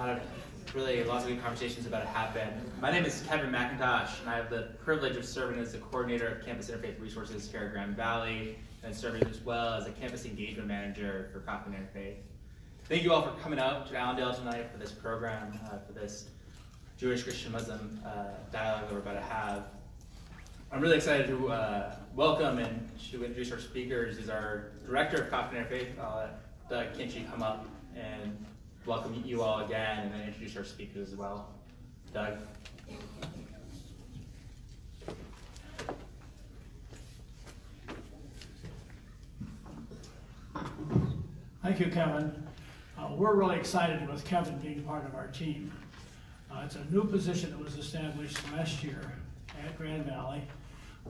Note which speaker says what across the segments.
Speaker 1: lot of really lots of good conversations about to happen. My name is Kevin McIntosh, and I have the privilege of serving as the coordinator of Campus Interfaith Resources here at Grand Valley, and serving as well as a campus engagement manager for Kaufman Interfaith. Thank you all for coming out to Allendale tonight for this program, uh, for this Jewish Christian Muslim uh, dialogue that we're about to have. I'm really excited to uh, welcome and to introduce our speakers. Is our director of Kaufman Interfaith, uh, Doug Kindschi, come up and welcome you all again and then introduce our speakers as well. Doug.
Speaker 2: Thank you, Kevin. Uh, we're really excited with Kevin being part of our team. Uh, it's a new position that was established last year at Grand Valley.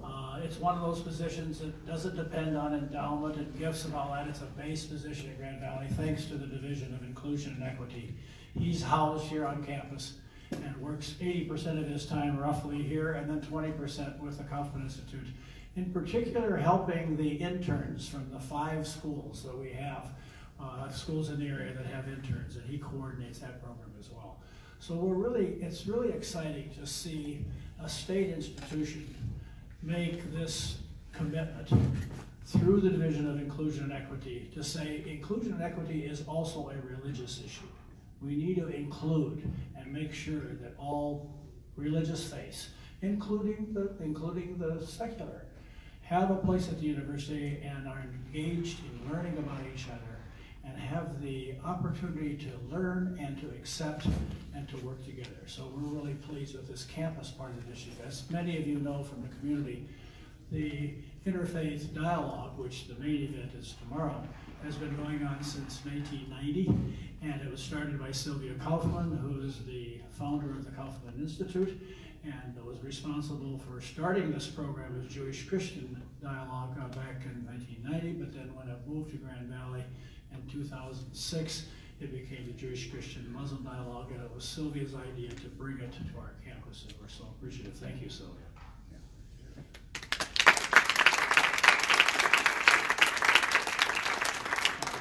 Speaker 2: Uh, it's one of those positions that doesn't depend on endowment and gifts and all that. It's a base position at Grand Valley, thanks to the Division of Inclusion and Equity. He's housed here on campus and works 80% of his time roughly here and then 20% with the Kaufman Institute. In particular, helping the interns from the five schools that we have, uh, schools in the area that have interns, and he coordinates that program as well. So we're really, it's really exciting to see a state institution make this commitment through the Division of Inclusion and Equity to say inclusion and equity is also a religious issue. We need to include and make sure that all religious faiths, including the, including the secular, have a place at the university and are engaged in learning about each other and have the opportunity to learn and to accept and to work together. So we're really pleased with this campus part of the initiative. As many of you know from the community, the Interfaith Dialogue, which the main event is tomorrow, has been going on since 1990, and it was started by Sylvia Kaufman, who is the founder of the Kaufman Institute, and was responsible for starting this program as Jewish Christian Dialogue uh, back in 1990, but then when it moved to Grand Valley, in 2006, it became the Jewish Christian Muslim Dialogue, and it was Sylvia's idea to bring it to our campus, and we're so appreciative. Thank you, Sylvia.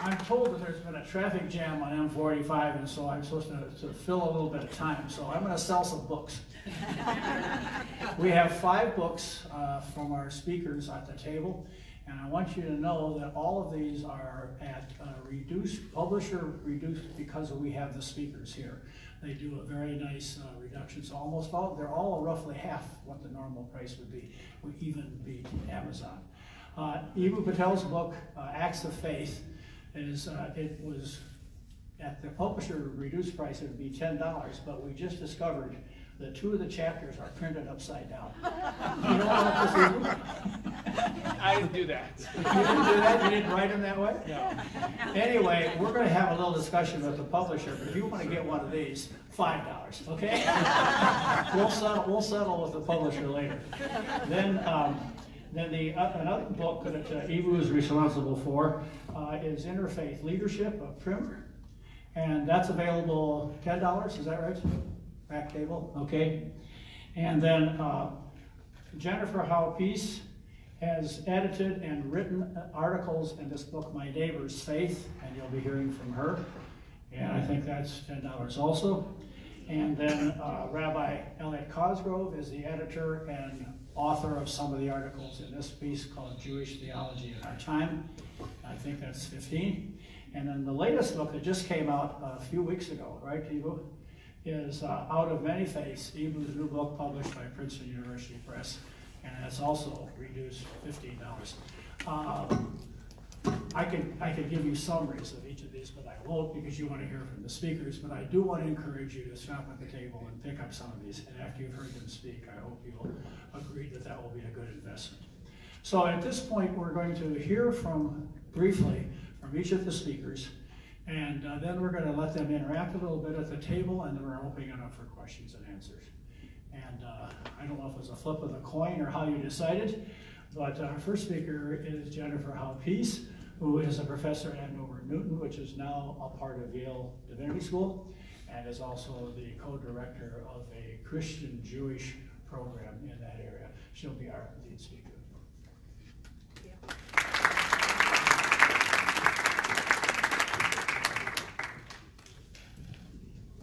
Speaker 2: I'm told that there's been a traffic jam on M45, and so I'm supposed to, to fill a little bit of time, so I'm going to sell some books. we have five books uh, from our speakers at the table. And I want you to know that all of these are at uh, reduced, publisher reduced because we have the speakers here. They do a very nice uh, reduction. So almost all, they're all roughly half what the normal price would be. We even beat Amazon. Uh, Eboo Patel's book, uh, Acts of Faith, is uh, it was at the publisher reduced price, it would be $10, but we just discovered that two of the chapters are printed upside down. you know what
Speaker 3: I didn't do that.
Speaker 2: You didn't do that? You didn't write them that way?
Speaker 3: No.
Speaker 2: Anyway, we're going to have a little discussion with the publisher, but if you want to get one of these, five dollars, okay? we'll settle. We'll settle with the publisher later. Then, um, then the uh, another book that uh, Eboo is responsible for uh, is Interfaith Leadership of Primer, and that's available ten dollars. Is that right? Back table, okay. And then uh, Jennifer Howe Peace has edited and written articles in this book, My Neighbor's Faith, and you'll be hearing from her. And I think that's $10 also. And then uh, Rabbi Elliot Cosgrove is the editor and author of some of the articles in this piece called Jewish Theology in Our Time. I think that's 15. And then the latest book that just came out a few weeks ago, right, Eboo, is uh, Out of Many Faiths, Eboo's new book published by Princeton University Press and it's also reduced fifteen dollars. Um, I can, I can give you summaries of each of these, but I won't because you want to hear from the speakers, but I do want to encourage you to stop at the table and pick up some of these, and after you've heard them speak, I hope you'll agree that that will be a good investment. So at this point, we're going to hear from, briefly, from each of the speakers, and uh, then we're going to let them interact a little bit at the table, and then we're opening it up for questions and answers. And uh, I don't know if it was a flip of the coin or how you decided, but our first speaker is Jennifer Howe Peace, who is a professor at Andover Newton, which is now a part of Yale Divinity School, and is also the co-director of a Christian Jewish program in that area. She'll be our lead speaker.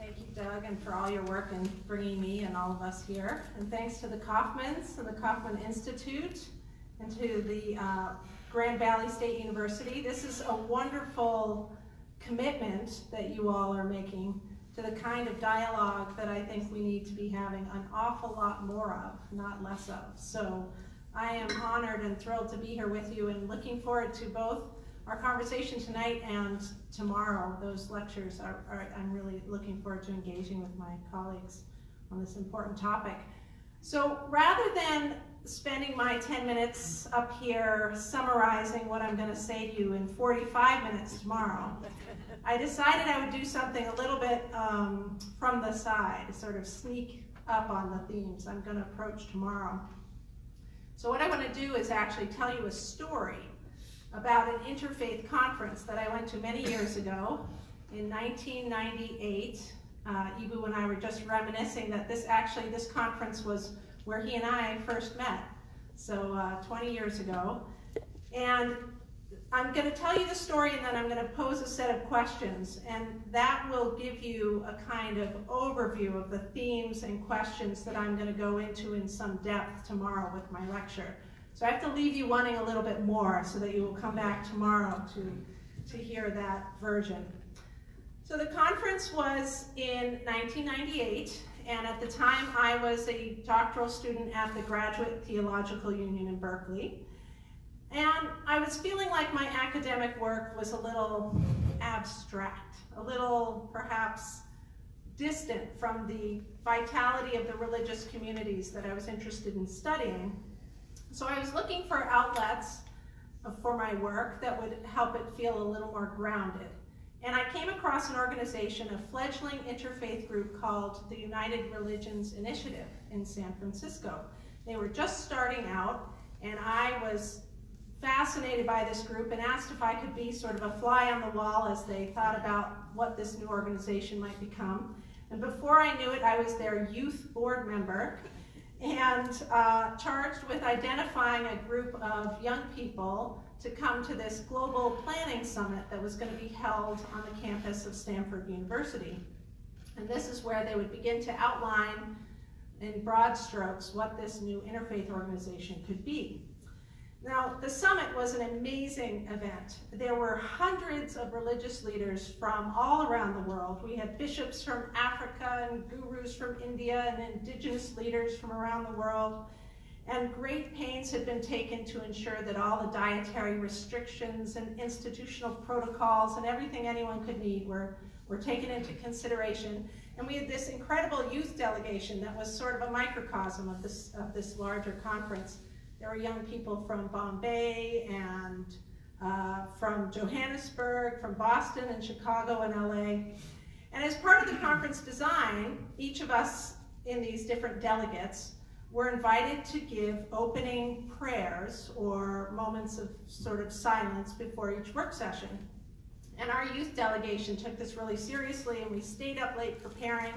Speaker 4: Thank you, Doug, and for all your work in bringing me and all of us here. And thanks to the Kaufmans and the Kaufman Institute and to the uh, Grand Valley State University. This is a wonderful commitment that you all are making to the kind of dialogue that I think we need to be having an awful lot more of, not less of. So I am honored and thrilled to be here with you and looking forward to both our conversation tonight and tomorrow. Those lectures are, are I'm really looking forward to engaging with my colleagues on this important topic. So rather than spending my 10 minutes up here summarizing what I'm going to say to you in 45 minutes tomorrow, I decided I would do something a little bit um, from the side, sort of sneak up on the themes I'm going to approach tomorrow. So what I want to do is actually tell you a story about an interfaith conference that I went to many years ago in 1998. Uh, Eboo and I were just reminiscing that this actually, this conference was where he and I first met, so uh, 20 years ago. And I'm going to tell you the story and then I'm going to pose a set of questions, and that will give you a kind of overview of the themes and questions that I'm going to go into in some depth tomorrow with my lecture. So I have to leave you wanting a little bit more so that you will come back tomorrow to, to hear that version. So the conference was in 1998, and at the time I was a doctoral student at the Graduate Theological Union in Berkeley. And I was feeling like my academic work was a little abstract, a little perhaps distant from the vitality of the religious communities that I was interested in studying. So I was looking for outlets for my work that would help it feel a little more grounded. And I came across an organization, a fledgling interfaith group called the United Religions Initiative in San Francisco. They were just starting out, and I was fascinated by this group and asked if I could be sort of a fly on the wall as they thought about what this new organization might become. And before I knew it, I was their youth board member and uh, charged with identifying a group of young people to come to this global planning summit that was going to be held on the campus of Stanford University. And this is where they would begin to outline in broad strokes what this new interfaith organization could be. Now, the summit was an amazing event. There were hundreds of religious leaders from all around the world. We had bishops from Africa and gurus from India and indigenous leaders from around the world. And great pains had been taken to ensure that all the dietary restrictions and institutional protocols and everything anyone could need were, were taken into consideration. And we had this incredible youth delegation that was sort of a microcosm of this, of this larger conference. There were young people from Bombay and uh, from Johannesburg, from Boston and Chicago and LA. And as part of the conference design, each of us in these different delegates were invited to give opening prayers or moments of sort of silence before each work session. And our youth delegation took this really seriously and we stayed up late preparing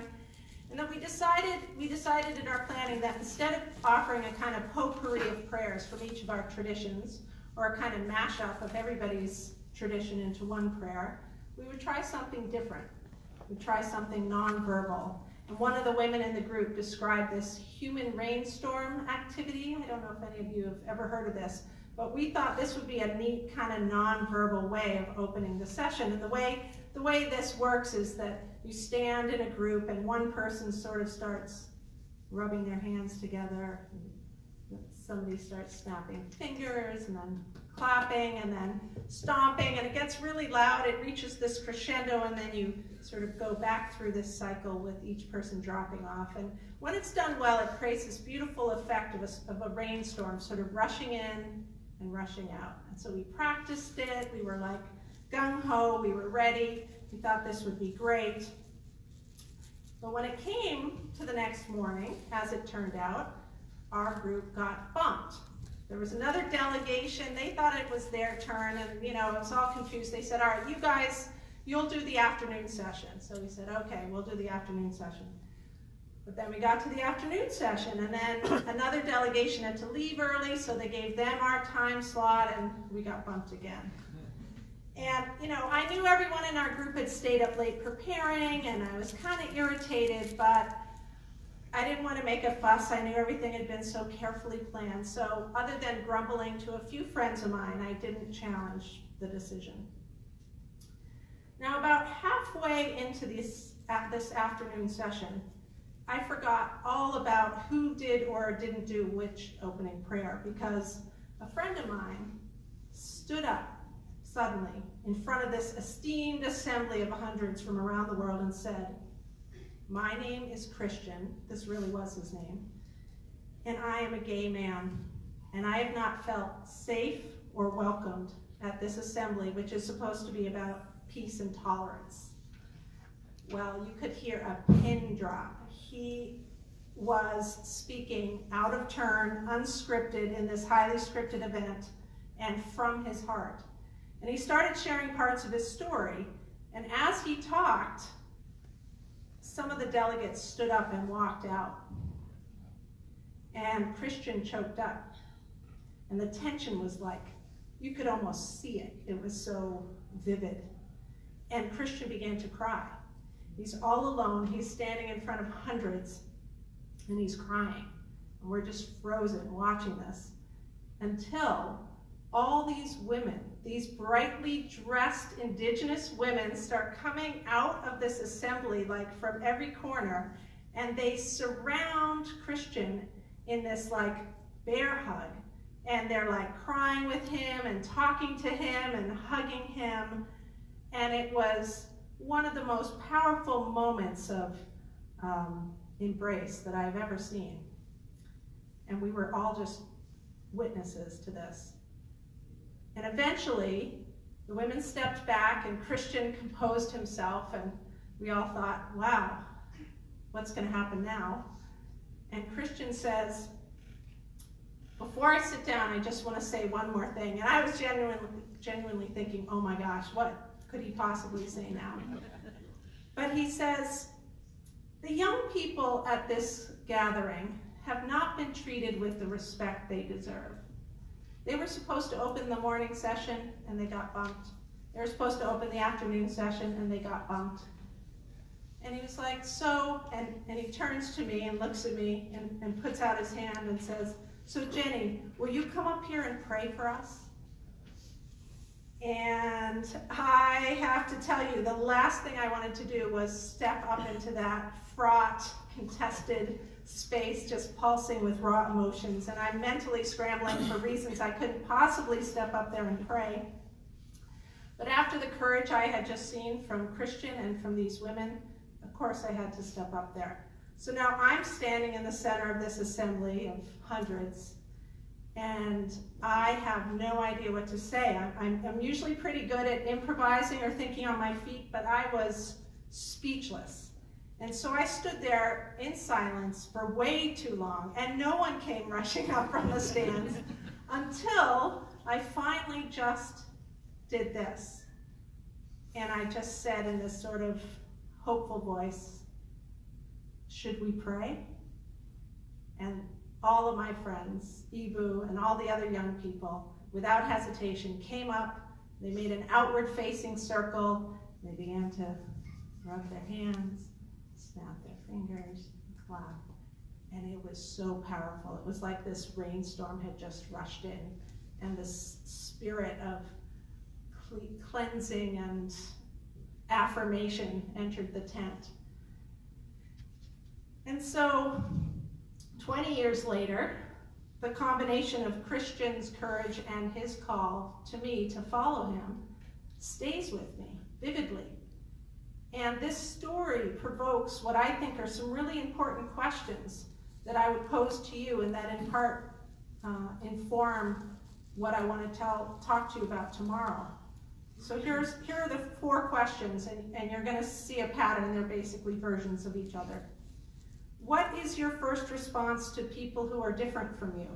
Speaker 4: and then we decided, we decided in our planning that instead of offering a kind of potpourri of prayers from each of our traditions, or a kind of mashup of everybody's tradition into one prayer, we would try something different. We'd try something nonverbal. And one of the women in the group described this human rainstorm activity. I don't know if any of you have ever heard of this, but we thought this would be a neat kind of nonverbal way of opening the session. And the way, the way this works is that you stand in a group and one person sort of starts rubbing their hands together. Somebody starts snapping fingers and then clapping and then stomping and it gets really loud. It reaches this crescendo and then you sort of go back through this cycle with each person dropping off. And when it's done well, it creates this beautiful effect of a, of a rainstorm sort of rushing in and rushing out. And so we practiced it. We were like gung ho. We were ready. We thought this would be great. But when it came to the next morning, as it turned out, our group got bumped. There was another delegation. They thought it was their turn, and you know, it was all confused. They said, all right, you guys, you'll do the afternoon session. So we said, okay, we'll do the afternoon session. But then we got to the afternoon session, and then another delegation had to leave early, so they gave them our time slot, and we got bumped again. And, you know, I knew everyone in our group had stayed up late preparing, and I was kind of irritated, but I didn't want to make a fuss. I knew everything had been so carefully planned. So, other than grumbling to a few friends of mine, I didn't challenge the decision. Now, about halfway into this, this afternoon session, I forgot all about who did or didn't do which opening prayer because a friend of mine stood up suddenly in front of this esteemed assembly of hundreds from around the world and said, My name is Christian. This really was his name. And I am a gay man. And I have not felt safe or welcomed at this assembly, which is supposed to be about peace and tolerance. Well, you could hear a pin drop. He was speaking out of turn, unscripted in this highly scripted event, and from his heart. And he started sharing parts of his story. And as he talked, some of the delegates stood up and walked out. And Christian choked up. And the tension was like, you could almost see it. It was so vivid. And Christian began to cry. He's all alone. He's standing in front of hundreds and he's crying. And we're just frozen watching this until all these women, these brightly dressed indigenous women, start coming out of this assembly, like from every corner, and they surround Christian in this like bear hug. And they're like crying with him and talking to him and hugging him. And it was one of the most powerful moments of um, embrace that I've ever seen. And we were all just witnesses to this. And eventually, the women stepped back and Christian composed himself, and we all thought, wow, what's going to happen now? And Christian says, before I sit down, I just want to say one more thing. And I was genuinely, genuinely thinking, oh my gosh, what could he possibly say now? But he says, the young people at this gathering have not been treated with the respect they deserve. They were supposed to open the morning session and they got bumped. They were supposed to open the afternoon session and they got bumped. And he was like, so, and, and he turns to me and looks at me and, and puts out his hand and says, so Jenny, will you come up here and pray for us? And I have to tell you, the last thing I wanted to do was step up into that fraught, contested space just pulsing with raw emotions, and I'm mentally scrambling for reasons I couldn't possibly step up there and pray. But after the courage I had just seen from Christian and from these women, of course I had to step up there. So now I'm standing in the center of this assembly of hundreds, and I have no idea what to say. I'm, I'm, usually pretty good at improvising or thinking on my feet, but I was speechless. And so I stood there in silence for way too long, and no one came rushing up from the stands until I finally just did this. And I just said in this sort of hopeful voice, Should we pray? And all of my friends, Eboo and all the other young people, without hesitation, came up. They made an outward facing circle. They began to rub their hands snap their fingers, clap. And it was so powerful. It was like this rainstorm had just rushed in, and this spirit of cleansing and affirmation entered the tent. And so, 20 years later, the combination of Christian's courage and his call to me to follow him stays with me vividly. And this story provokes what I think are some really important questions that I would pose to you and that in part uh, inform what I want to tell, talk to you about tomorrow. So here's, here are the four questions, and, and you're going to see a pattern. They're basically versions of each other. What is your first response to people who are different from you?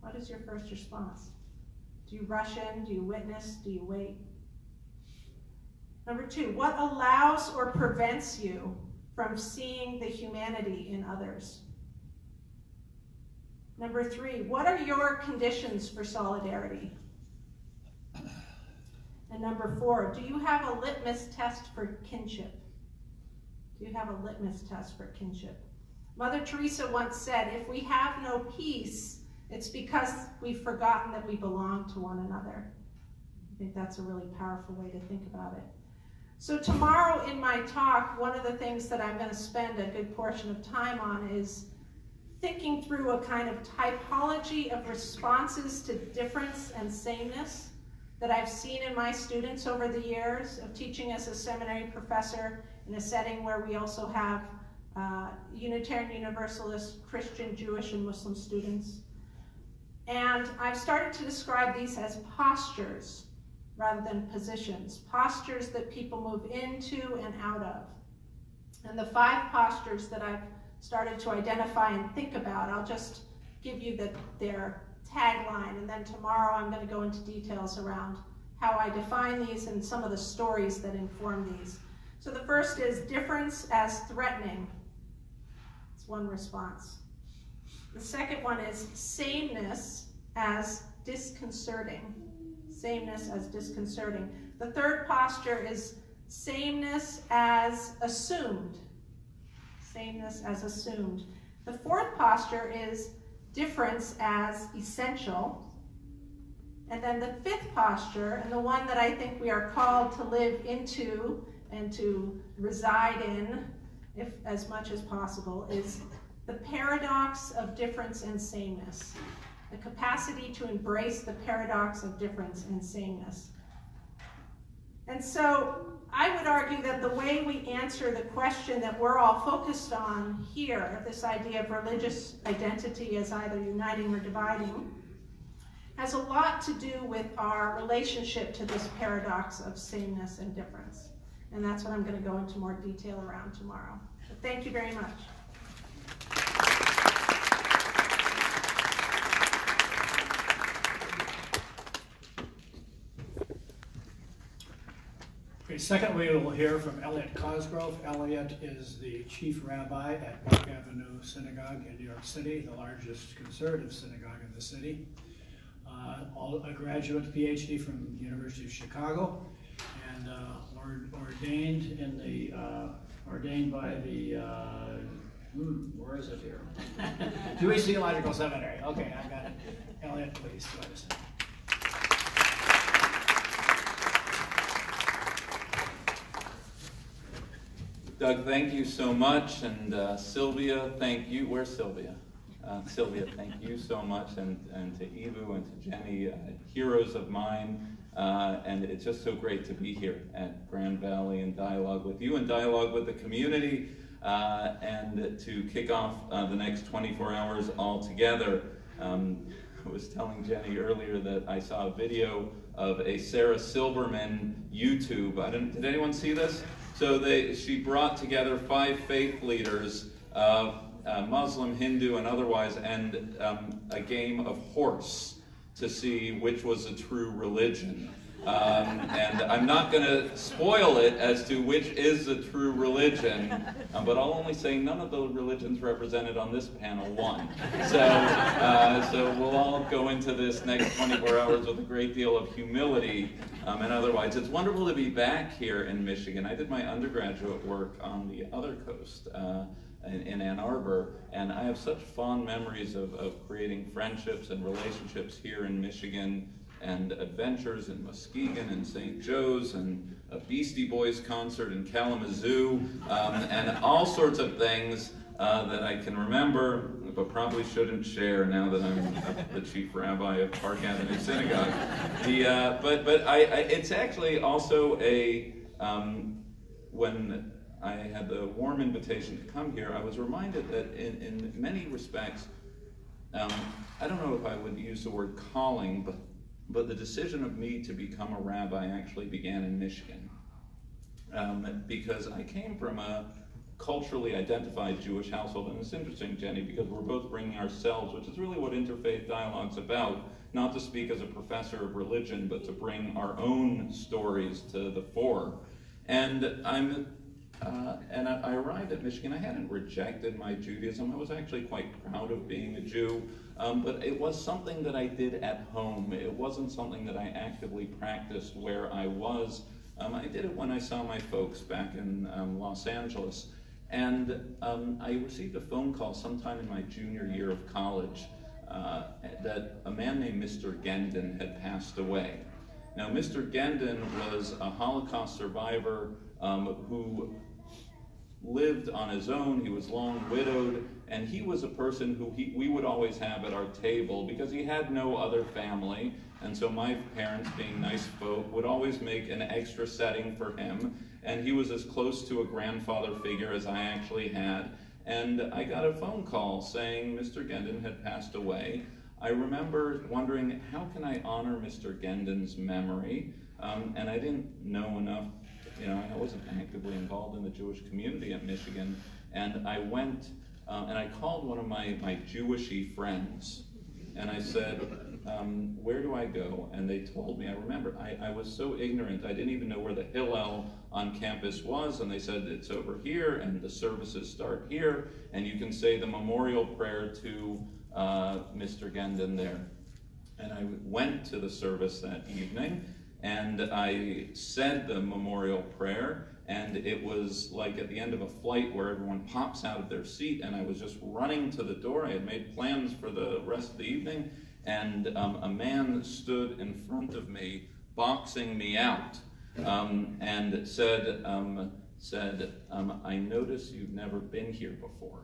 Speaker 4: What is your first response? Do you rush in? Do you witness? Do you wait? Number two, what allows or prevents you from seeing the humanity in others? Number three, what are your conditions for solidarity? And number four, do you have a litmus test for kinship? Do you have a litmus test for kinship? Mother Teresa once said, if we have no peace, it's because we've forgotten that we belong to one another. I think that's a really powerful way to think about it. So tomorrow in my talk, one of the things that I'm going to spend a good portion of time on is thinking through a kind of typology of responses to difference and sameness that I've seen in my students over the years of teaching as a seminary professor in a setting where we also have uh, Unitarian Universalist, Christian, Jewish, and Muslim students. And I've started to describe these as postures rather than positions, postures that people move into and out of. And the five postures that I've started to identify and think about, I'll just give you the, their tagline, and then tomorrow I'm going to go into details around how I define these and some of the stories that inform these. So the first is difference as threatening. It's one response. The second one is sameness as disconcerting. Sameness as disconcerting. The third posture is sameness as assumed. Sameness as assumed. The fourth posture is difference as essential. And then the fifth posture, and the one that I think we are called to live into and to reside in, if as much as possible, is the paradox of difference and sameness. The capacity to embrace the paradox of difference and sameness. And so I would argue that the way we answer the question that we're all focused on here, this idea of religious identity as either uniting or dividing, has a lot to do with our relationship to this paradox of sameness and difference. And that's what I'm going to go into more detail around tomorrow. But thank you very much.
Speaker 2: Okay, second we will hear from Elliot Cosgrove. Elliot is the chief rabbi at Park Avenue Synagogue in New York City, the largest conservative synagogue in the city. Uh, all, a graduate PhD from the University of Chicago, and uh, ordained in the uh, ordained by the uh, hmm, where is it here? Jewish Theological Seminary. Okay, I've got it. Elliot, please.
Speaker 5: Doug, thank you so much, and uh, Sylvia, thank you. Where's Sylvia? Uh, Sylvia, thank you so much, and, and to Eboo and to Jenny, uh, heroes of mine. Uh, and it's just so great to be here at Grand Valley and dialogue with you and dialogue with the community uh, and to kick off uh, the next 24 hours all together. Um, I was telling Jenny earlier that I saw a video of a Sarah Silverman YouTube. I didn't, did anyone see this? So they, she brought together five faith leaders, uh, uh, Muslim, Hindu, and otherwise, and um, a game of horse to see which was a true religion. Um, and I'm not going to spoil it as to which is the true religion, um, but I'll only say none of the religions represented on this panel won. So, uh, so we'll all go into this next 24 hours with a great deal of humility um, and otherwise. It's wonderful to be back here in Michigan. I did my undergraduate work on the other coast. Uh, in, in, Ann Arbor, and I have such fond memories of, of creating friendships and relationships here in Michigan and adventures in Muskegon and St. Joe's and a Beastie Boys concert in Kalamazoo um, and all sorts of things uh, that I can remember but probably shouldn't share now that I'm the chief rabbi of Park Avenue Synagogue. The, uh, but but I, I, it's actually also a, um, when I had the warm invitation to come here, I was reminded that in, in many respects, um, I don't know if I would use the word calling, but but the decision of me to become a rabbi actually began in Michigan. Um, because I came from a culturally identified Jewish household. And it's interesting, Jenny, because we're both bringing ourselves, which is really what interfaith dialogue's about, not to speak as a professor of religion, but to bring our own stories to the fore. And I'm, uh, and I, I arrived at Michigan. I hadn't rejected my Judaism. I was actually quite proud of being a Jew, um, but it was something that I did at home. It wasn't something that I actively practiced where I was. Um, I did it when I saw my folks back in um, Los Angeles. And um, I received a phone call sometime in my junior year of college uh, that a man named Mr. Gendon had passed away. Now, Mr. Gendon was a Holocaust survivor um, who lived on his own. He was long widowed, and he was a person who he, we would always have at our table because he had no other family. And so my parents, being nice folk, would always make an extra setting for him. And he was as close to a grandfather figure as I actually had. And I got a phone call saying Mr. Gendon had passed away. I remember wondering, how can I honor Mr. Gendon's memory? Um, and I didn't know enough you know, I wasn't actively involved in the Jewish community at Michigan, and I went uh, and I called one of my, my Jewishy friends, and I said, um, where do I go? And they told me, I remember, I, I was so ignorant, I didn't even know where the Hillel on campus was, and they said, it's over here, and the services start here, and you can say the memorial prayer to uh, Mr. Gendon there. And I went to the service that evening, and I said the memorial prayer, and it was like at the end of a flight where everyone pops out of their seat, and I was just running to the door. I had made plans for the rest of the evening, and um, a man stood in front of me, boxing me out, um, and said, um, said um, I notice you've never been here before.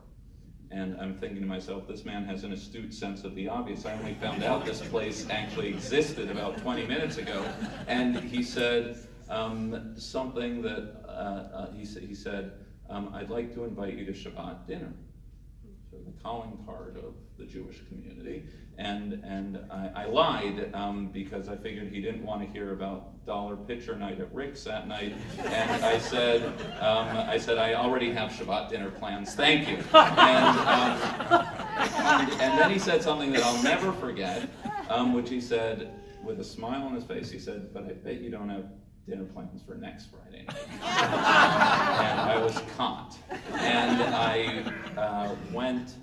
Speaker 5: And I'm thinking to myself, this man has an astute sense of the obvious. I only found out this place actually existed about 20 minutes ago. And he said um, something that, uh, uh, he, sa he said, um, I'd like to invite you to Shabbat dinner. So the calling card of the Jewish community. And, and I, I lied um, because I figured he didn't want to hear about dollar pitcher night at Rick's that night. And I said, um, I said, I already have Shabbat dinner plans, thank you. And, um, and, and, then he said something that I'll never forget, um, which he said with a smile on his face, he said, but I bet you don't have dinner plans for next Friday night. and I was caught. And I uh, went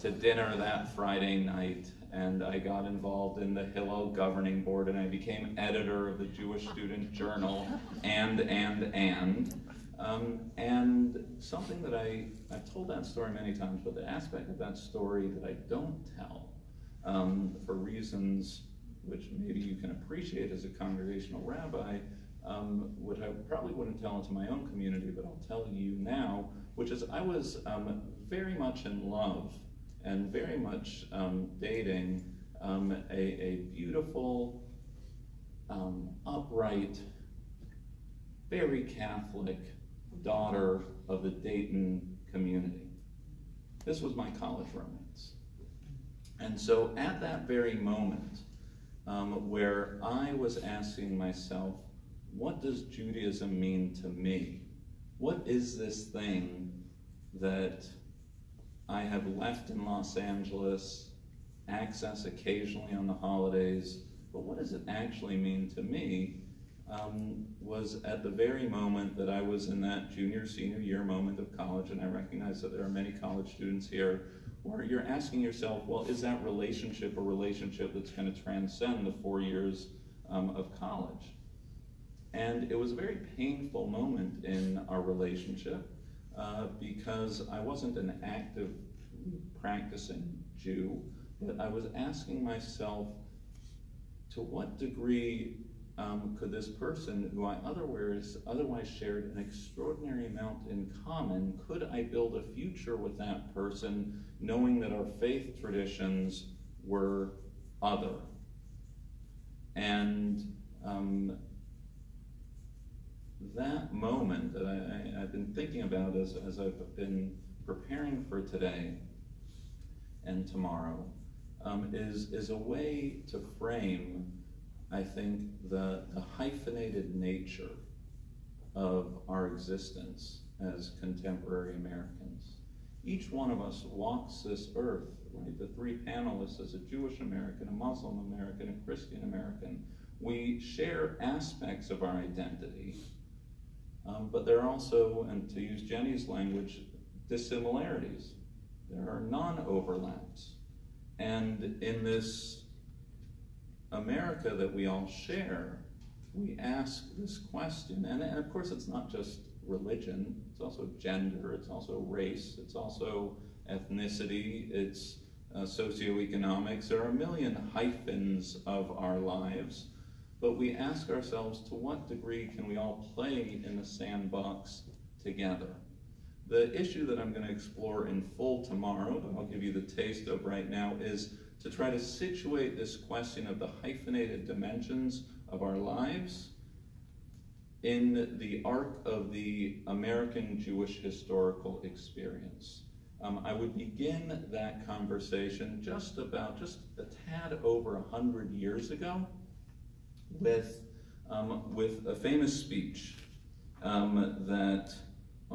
Speaker 5: to dinner that Friday night and I got involved in the Hillel governing board and I became editor of the Jewish Student Journal and, and, and. Um, and something that I, I've told that story many times, but the aspect of that story that I don't tell um, for reasons which maybe you can appreciate as a congregational rabbi, um, which I probably wouldn't tell into my own community, but I'll tell you now, which is I was um, very much in love and very much um, dating um, a, a, beautiful, um, upright, very Catholic daughter of the Dayton community. This was my college romance. And so at that very moment, um, where I was asking myself, what does Judaism mean to me? What is this thing that I have left in Los Angeles, access occasionally on the holidays, but what does it actually mean to me? Um, was at the very moment that I was in that junior, senior year moment of college, and I recognize that there are many college students here where you're asking yourself, well, is that relationship a relationship that's going to transcend the four years um, of college? And it was a very painful moment in our relationship uh, because I wasn't an active practicing Jew, but I was asking myself to what degree um, could this person, who I otherwise, otherwise shared an extraordinary amount in common, could I build a future with that person knowing that our faith traditions were other? And um, that moment that I, have been thinking about as, as I've been preparing for today and tomorrow um, is, is a way to frame, I think, the, the hyphenated nature of our existence as contemporary Americans. Each one of us walks this earth, right? The three panelists as a Jewish American, a Muslim American, a Christian American. We share aspects of our identity Um, but there are also, and to use Jenny's language, dissimilarities. There are non-overlaps. And in this America that we all share, we ask this question, and, and of course it's not just religion, it's also gender, it's also race, it's also ethnicity, it's uh, socioeconomics. There are a million hyphens of our lives, but we ask ourselves to what degree can we all play in the sandbox together? The issue that I'm going to explore in full tomorrow, but I'll give you the taste of right now, is to try to situate this question of the hyphenated dimensions of our lives in the arc of the American Jewish historical experience. Um, I would begin that conversation just about, just a tad over a hundred years ago with, um, with a famous speech um, that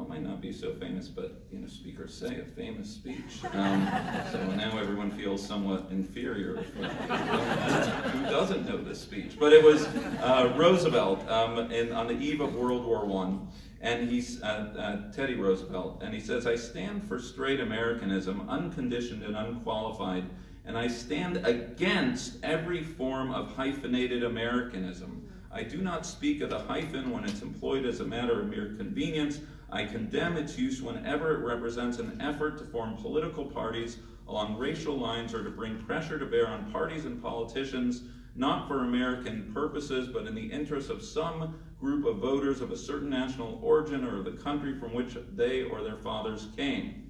Speaker 5: well, might not be so famous, but you know, speakers say a famous speech. Um, so now everyone feels somewhat inferior. Who doesn't know this speech? But it was uh, Roosevelt um, in, on the eve of World War One, and he's uh, uh, Teddy Roosevelt, and he says, "I stand for straight Americanism, unconditioned and unqualified." And I stand against every form of hyphenated Americanism. I do not speak of the hyphen when it's employed as a matter of mere convenience. I condemn its use whenever it represents an effort to form political parties along racial lines or to bring pressure to bear on parties and politicians, not for American purposes, but in the interests of some group of voters of a certain national origin or of the country from which they or their fathers came.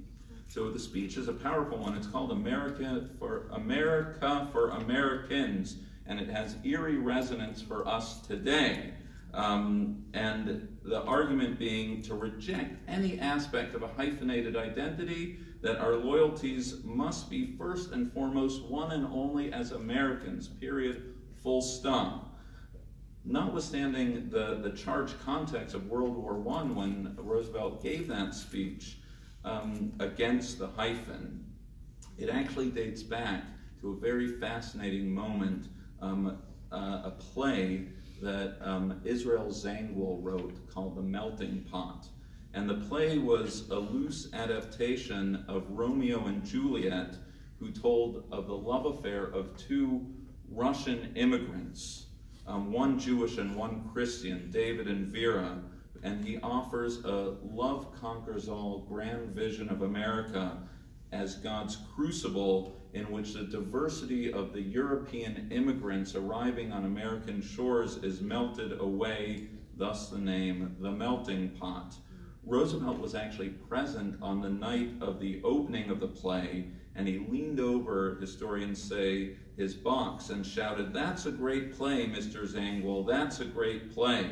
Speaker 5: So the speech is a powerful one. It's called America for America for Americans, and it has eerie resonance for us today. Um, and the argument being to reject any aspect of a hyphenated identity, that our loyalties must be first and foremost one and only as Americans, period, full stop. Notwithstanding the, the charged context of World War I when Roosevelt gave that speech um, against the hyphen, it actually dates back to a very fascinating moment, um, uh, a play that um, Israel Zangwill wrote called The Melting Pot. And the play was a loose adaptation of Romeo and Juliet, who told of the love affair of two Russian immigrants, um, one Jewish and one Christian, David and Vera. And he offers a love conquers all grand vision of America as God's crucible in which the diversity of the European immigrants arriving on American shores is melted away, thus the name The Melting Pot. Roosevelt was actually present on the night of the opening of the play, and he leaned over, historians say, his box and shouted, That's a great play, Mr. Zangwill, that's a great play.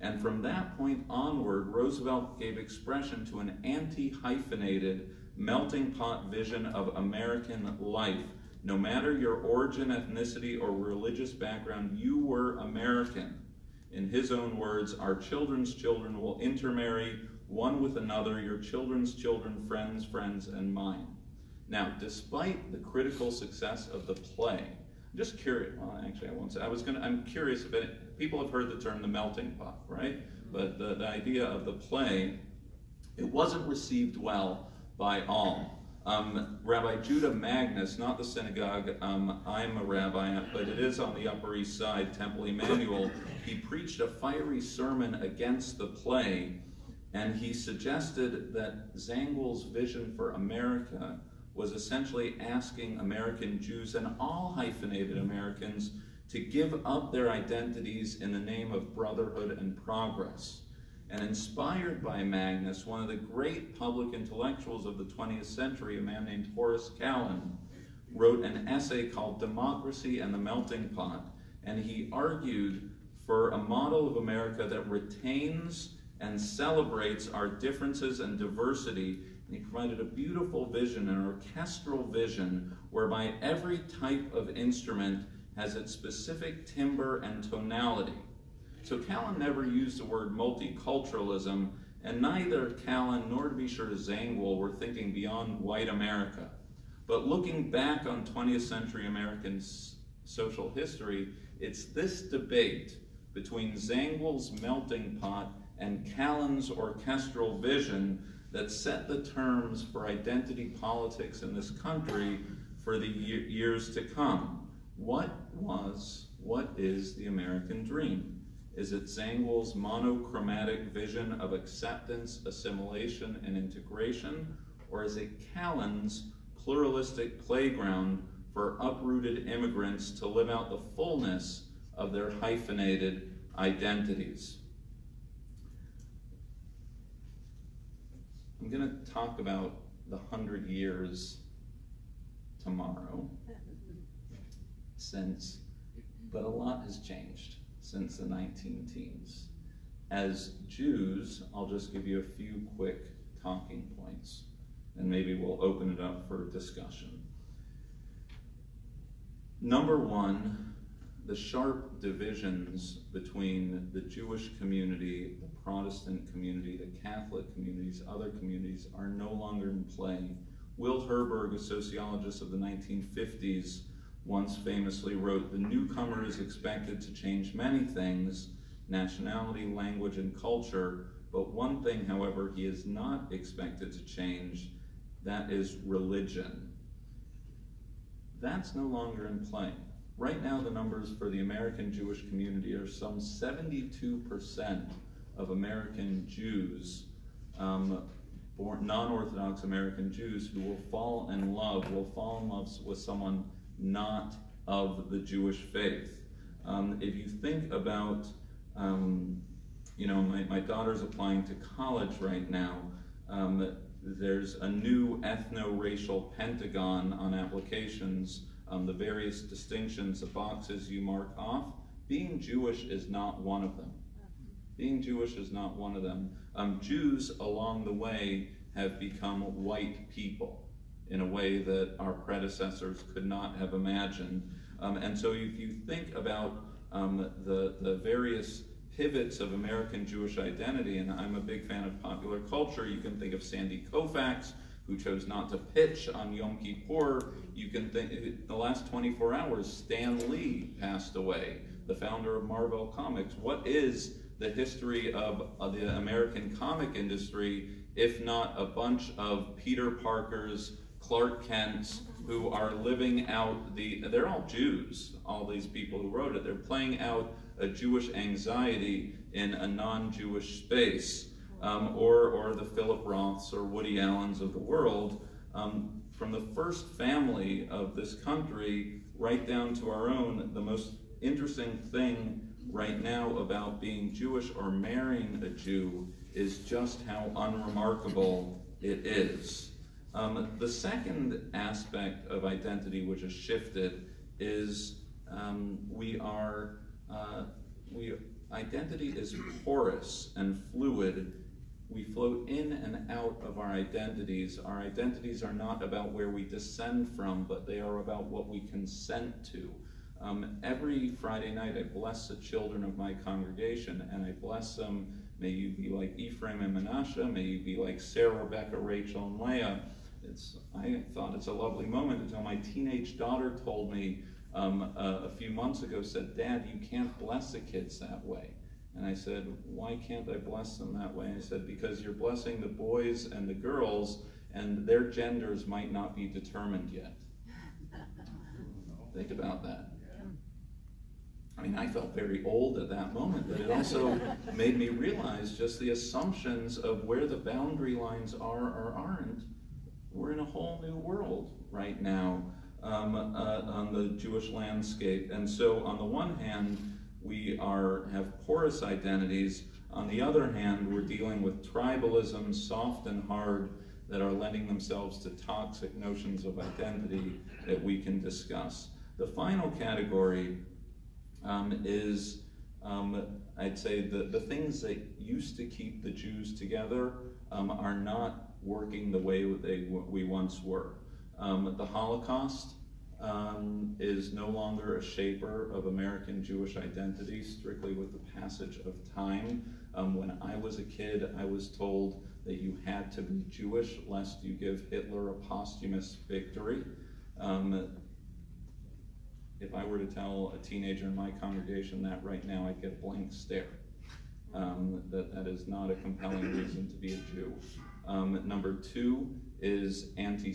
Speaker 5: And from that point onward, Roosevelt gave expression to an anti hyphenated, melting pot vision of American life. No matter your origin, ethnicity, or religious background, you were American. In his own words, our children's children will intermarry one with another, your children's children, friends, friends, and mine. Now, despite the critical success of the play, I'm just curious. Well, actually, I won't say. I was gonna. I'm curious if any, people have heard the term the melting pot, right? But the, the idea of the play, it wasn't received well by all. Um, rabbi Judah Magnes, not the synagogue, um, I'm a rabbi, but it is on the Upper East Side, Temple Emanuel. He preached a fiery sermon against the play, and he suggested that Zangwill's vision for America was essentially asking American Jews and all hyphenated Americans to give up their identities in the name of brotherhood and progress. And inspired by Magnes, one of the great public intellectuals of the 20th century, a man named Horace Kallen, wrote an essay called Democracy and the Melting Pot. And he argued for a model of America that retains and celebrates our differences and diversity. And he provided a beautiful vision, an orchestral vision, whereby every type of instrument has its specific timbre and tonality. So Kallen never used the word multiculturalism, and neither Kallen nor to be sure Zangwill were thinking beyond white America. But looking back on 20th century American social history, it's this debate between Zangwill's melting pot and Kallen's orchestral vision that set the terms for identity politics in this country for the years to come. What was, what is the American dream? Is it Zangwill's monochromatic vision of acceptance, assimilation, and integration? Or is it Kallen's pluralistic playground for uprooted immigrants to live out the fullness of their hyphenated identities? I'm going to talk about the hundred years tomorrow since, but a lot has changed since the 19 teens. As Jews, I'll just give you a few quick talking points and maybe we'll open it up for discussion. Number one, the sharp divisions between the Jewish community, the Protestant community, the Catholic communities, other communities are no longer in play. Will Herberg, a sociologist of the 1950s, once famously wrote, The newcomer is expected to change many things nationality, language, and culture. But one thing, however, he is not expected to change that is religion. That's no longer in play. Right now, the numbers for the American Jewish community are some 72% of American Jews, um, non Orthodox American Jews, who will fall in love, will fall in love with someone not of the Jewish faith. Um, if you think about, um, you know, my, my daughter's applying to college right now. Um, there's a new ethno-racial pentagon on applications, um, the various distinctions, the boxes you mark off. Being Jewish is not one of them. Being Jewish is not one of them. Um, Jews along the way have become white people in a way that our predecessors could not have imagined. Um, and so if you think about um, the, the various pivots of American Jewish identity, and I'm a big fan of popular culture. You can think of Sandy Koufax, who chose not to pitch on Yom Kippur. You can think, the last 24 hours, Stan Lee passed away, the founder of Marvel Comics. What is the history of, of the American comic industry, if not a bunch of Peter Parkers, Clark Kents, who are living out the, they're all Jews, all these people who wrote it. They're playing out a Jewish anxiety in a non-Jewish space, um, or, or the Philip Roths or Woody Allens of the world. Um, from the first family of this country right down to our own, the most interesting thing right now about being Jewish or marrying a Jew is just how unremarkable it is. Um, the second aspect of identity which has shifted is um, we are uh, we, identity is porous and fluid. We float in and out of our identities. Our identities are not about where we descend from, but they are about what we consent to. Um, every Friday night, I bless the children of my congregation, and I bless them. May you be like Ephraim and Manasseh. May you be like Sarah, Rebecca, Rachel, and Leah. It's, I thought it's a lovely moment until my teenage daughter told me um, a, a few months ago said, Dad, you can't bless the kids that way. And I said, Why can't I bless them that way? And I said, Because you're blessing the boys and the girls, and their genders might not be determined yet. Think about that. I mean, I felt very old at that moment, but it also made me realize just the assumptions of where the boundary lines are or aren't. We're in a whole new world right now um, uh, on the Jewish landscape. And so, on the one hand, we are have porous identities. On the other hand, we're dealing with tribalism, soft and hard, that are lending themselves to toxic notions of identity that we can discuss. The final category um, is, um, I'd say, the, the things that used to keep the Jews together um, are not working the way they, we once were. Um, the Holocaust um, is no longer a shaper of American Jewish identity strictly with the passage of time. Um, when I was a kid, I was told that you had to be Jewish lest you give Hitler a posthumous victory. Um, if I were to tell a teenager in my congregation that right now, I'd get a blank stare. um, that that is not a compelling reason to be a Jew. Um, number two is anti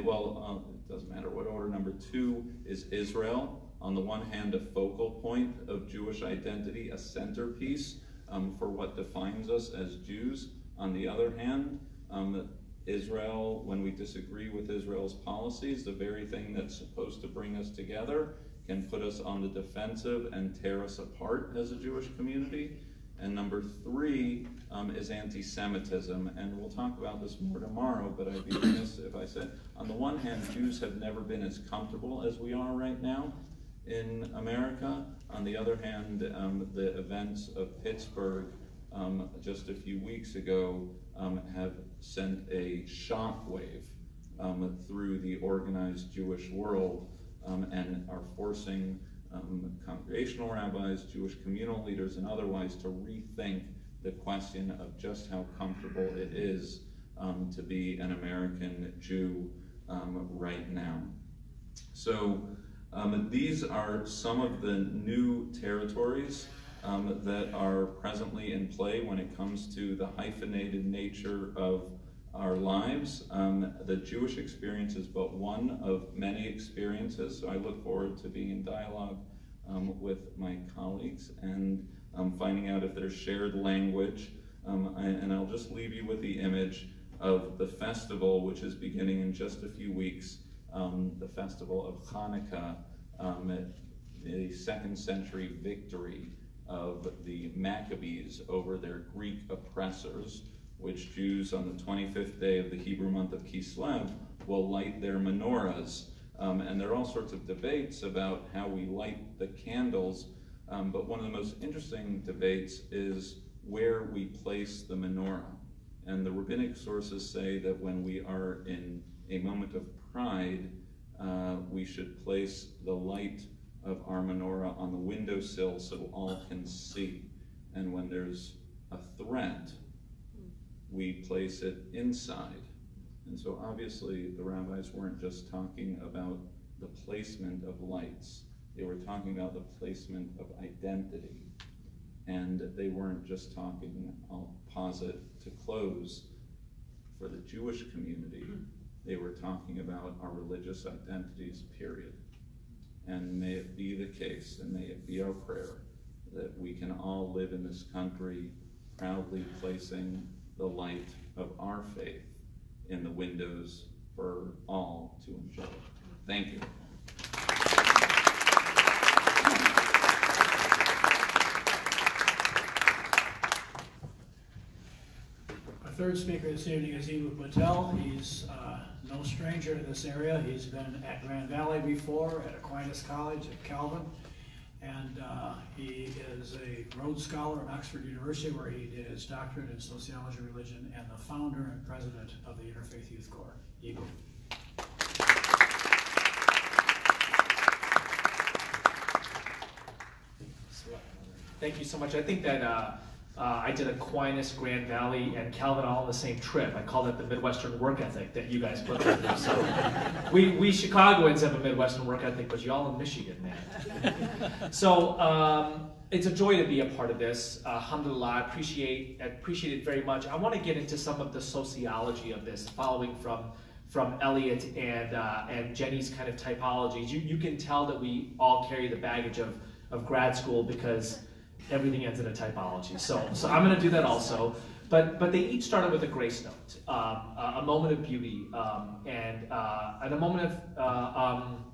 Speaker 5: well, uh, it doesn't matter what order. Number two is Israel. On the one hand, a focal point of Jewish identity, a centerpiece um, for what defines us as Jews. On the other hand, um, Israel, when we disagree with Israel's policies, the very thing that's supposed to bring us together, can put us on the defensive and tear us apart as a Jewish community. And number three um, is anti-Semitism, and we'll talk about this more tomorrow, but I'd be remiss if I said, on the one hand, Jews have never been as comfortable as we are right now in America. On the other hand, um, the events of Pittsburgh um, just a few weeks ago um, have sent a shockwave um, through the organized Jewish world um, and are forcing um, congregational rabbis, Jewish communal leaders, and otherwise to rethink the question of just how comfortable it is um, to be an American Jew um, right now. So um, these are some of the new territories um, that are presently in play when it comes to the hyphenated nature of our lives. Um, the Jewish experience is but one of many experiences, so I look forward to being in dialogue um, with my colleagues and um, finding out if there's shared language. Um, and I'll just leave you with the image of the festival, which is beginning in just a few weeks, um, the festival of Hanukkah, um, the second century victory of the Maccabees over their Greek oppressors, which Jews on the 25th day of the Hebrew month of Kislev will light their menorahs um, and there are all sorts of debates about how we light the candles. Um, but one of the most interesting debates is where we place the menorah. And the rabbinic sources say that when we are in a moment of pride, uh, we should place the light of our menorah on the windowsill so all can see. And when there's a threat, we place it inside. And so obviously the rabbis weren't just talking about the placement of lights, they were talking about the placement of identity. And they weren't just talking, I'll pause it to close, for the Jewish community, they were talking about our religious identities, period. And may it be the case, and may it be our prayer, that we can all live in this country proudly placing the light of our faith in the windows for all to enjoy. Thank you.
Speaker 2: Our third speaker this evening is Eboo Patel. He's uh, no stranger to this area. He's been at Grand Valley before, at Aquinas College, at Calvin, is a Rhodes Scholar at Oxford University where he did his doctorate in sociology religion and the founder and president of the Interfaith Youth Core. Eboo.
Speaker 3: Thank you so much. I think that uh, uh, I did Aquinas, Grand Valley, and Calvin all on the same trip. I call it the Midwestern work ethic that you guys put there. So we, we Chicagoans have a Midwestern work ethic, but y'all in Michigan, man. so um, it's a joy to be a part of this. Uh, alhamdulillah, I appreciate, appreciate it very much. I want to get into some of the sociology of this, following from from Elliot and uh, and Jenny's kind of typologies. You, you can tell that we all carry the baggage of, of grad school because everything ends in a typology. So, so I'm going to do that also. But, but they each started with a grace note, um, a, a, moment of beauty, um, and, uh, and a moment of, uh, um,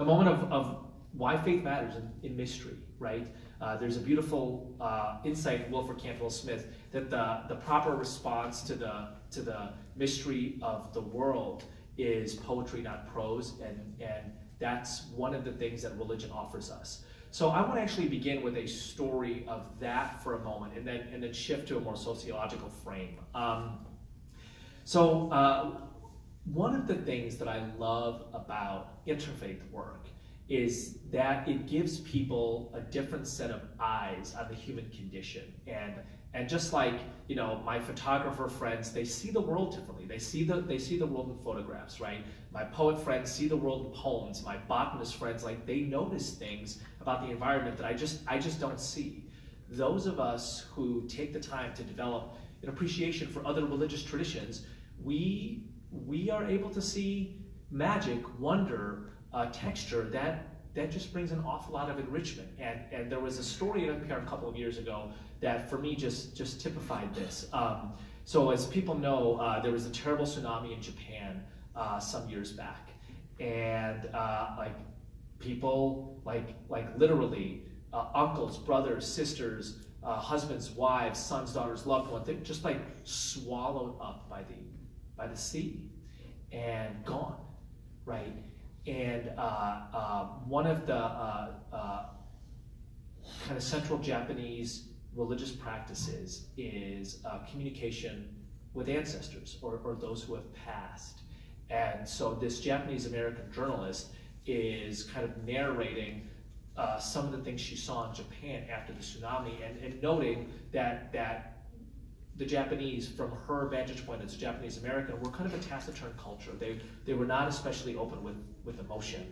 Speaker 3: a moment of, of why faith matters in, in mystery, right? Uh, there's a beautiful uh, insight in Wilfred Cantwell Smith that the, the proper response to the, to the mystery of the world is poetry, not prose, and, and that's one of the things that religion offers us. So I want to actually begin with a story of that for a moment, and then and then shift to a more sociological frame. Um, so uh, one of the things that I love about interfaith work is that it gives people a different set of eyes on the human condition. And and just like you know my photographer friends they see the world differently. They see the they see the world in photographs right? My poet friends see the world in poems. My botanist friends like they notice things about the environment that i just i just don't see those of us who take the time to develop an appreciation for other religious traditions, we we are able to see magic, wonder, uh, texture that that just brings an awful lot of enrichment. And and there was a story at NPR a couple of years ago that for me just just typified this. Um, so as people know, uh, there was a terrible tsunami in Japan uh, some years back, and uh, like people like like literally uh, uncles, brothers, sisters, uh, husbands, wives, sons, daughters, loved ones, they're just like swallowed up by the by the sea and gone, right? And uh, uh, one of the uh, uh, kind of central Japanese religious practices is communication with ancestors or, or those who have passed. And so this Japanese American journalist is kind of narrating uh, some of the things she saw in Japan after the tsunami and, and noting that, that the Japanese, from her vantage point as a Japanese American, were kind of a taciturn culture. They, they were not especially open with, with emotion.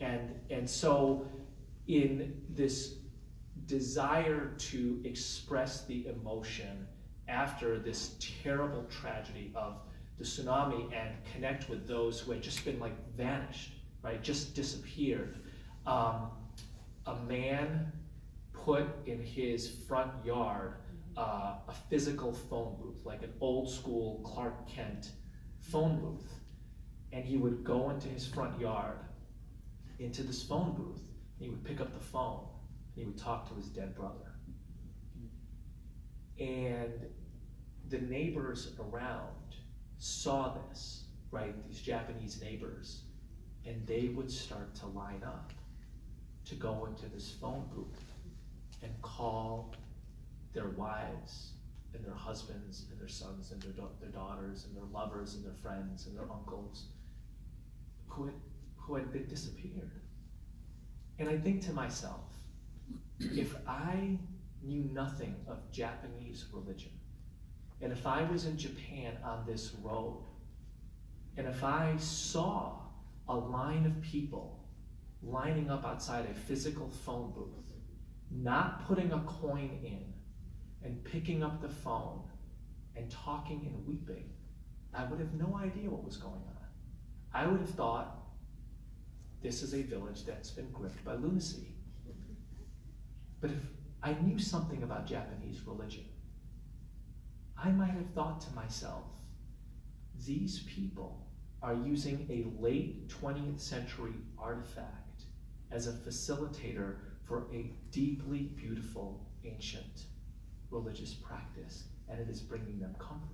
Speaker 3: And, and so, in this desire to express the emotion after this terrible tragedy of the tsunami and connect with those who had just been like vanished, right, just disappeared, um, a man put in his front yard uh, a physical phone booth, like an old school Clark Kent phone booth. And he would go into his front yard, into this phone booth, and he would pick up the phone, and he would talk to his dead brother. And the neighbors around saw this, right? These Japanese neighbors, and they would start to line up to go into this phone booth and call their wives and their husbands and their sons and their, da- their daughters and their lovers and their friends and their uncles who had, who had disappeared. And I think to myself, if I knew nothing of Japanese religion, and if I was in Japan on this road, and if I saw a line of people lining up outside a physical phone booth, not putting a coin in, and picking up the phone and talking and weeping, I would have no idea what was going on. I would have thought this is a village that's been gripped by lunacy. But if I knew something about Japanese religion, I might have thought to myself, these people are using a late 20th century artifact as a facilitator for a deeply beautiful ancient religious practice, and it is bringing them comfort.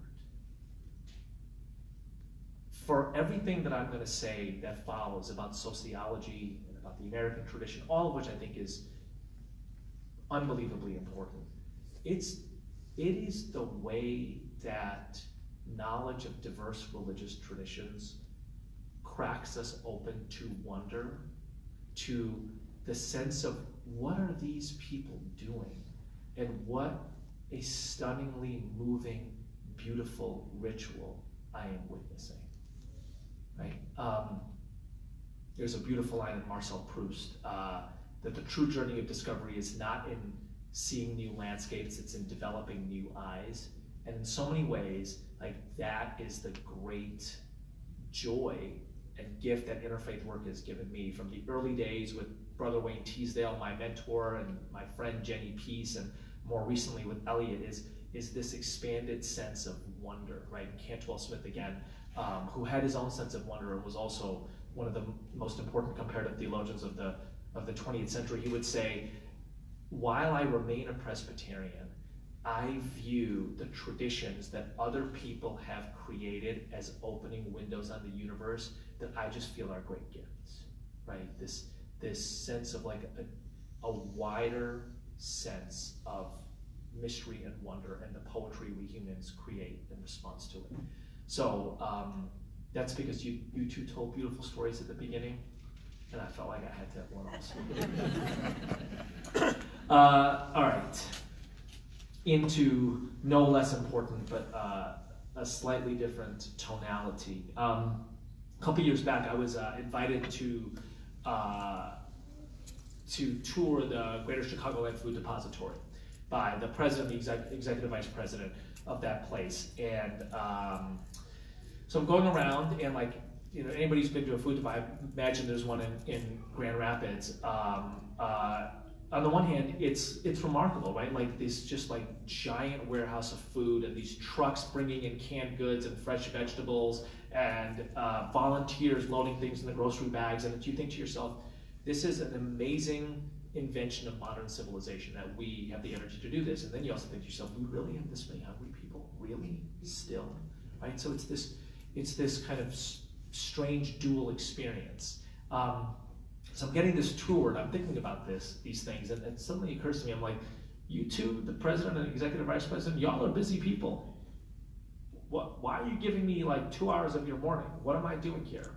Speaker 3: For everything that I'm going to say that follows about sociology and about the American tradition, all of which I think is unbelievably important, it's it is the way that knowledge of diverse religious traditions cracks us open to wonder, to the sense of what are these people doing and what a stunningly moving, beautiful ritual I am witnessing. Right? Um, there's a beautiful line in Marcel Proust uh, that the true journey of discovery is not in seeing new landscapes, it's in developing new eyes. And in so many ways, like that is the great joy and gift that interfaith work has given me from the early days with Brother Wayne Teasdale, my mentor, and my friend Jenny Peace, and more recently with Elliot is is this expanded sense of wonder, right? Cantwell Smith again, um, who had his own sense of wonder and was also one of the most important comparative theologians of the of the 20th century. He would say, while I remain a Presbyterian, I view the traditions that other people have created as opening windows on the universe that I just feel are great gifts, right? This this sense of like a, a wider sense of mystery and wonder and the poetry we humans create in response to it. So um, that's because you, you two told beautiful stories at the beginning, and I felt like I had to have one also. uh, all right. Into no less important, but uh, a slightly different tonality. Um, a couple years back, I was uh, invited to uh, to tour the Greater Chicagoland Food Depository. by the president, the exec- executive vice president of that place. And um, so I'm going around and like, you know, anybody who's been to a food depot, I imagine there's one in, in Grand Rapids. Um, uh, on the one hand, it's it's remarkable, right? Like this just like giant warehouse of food and these trucks bringing in canned goods and fresh vegetables and uh, volunteers loading things in the grocery bags. And you think to yourself, this is an amazing invention of modern civilization that we have the energy to do this. And then you also think to yourself, we really have this many hungry people, really, still, right? So it's this it's this kind of strange dual experience. Um, so I'm getting this tour and I'm thinking about this, these things, and it suddenly occurs to me, I'm like, you two, the president and executive vice president, y'all are busy people. What, why are you giving me like two hours of your morning? What am I doing here?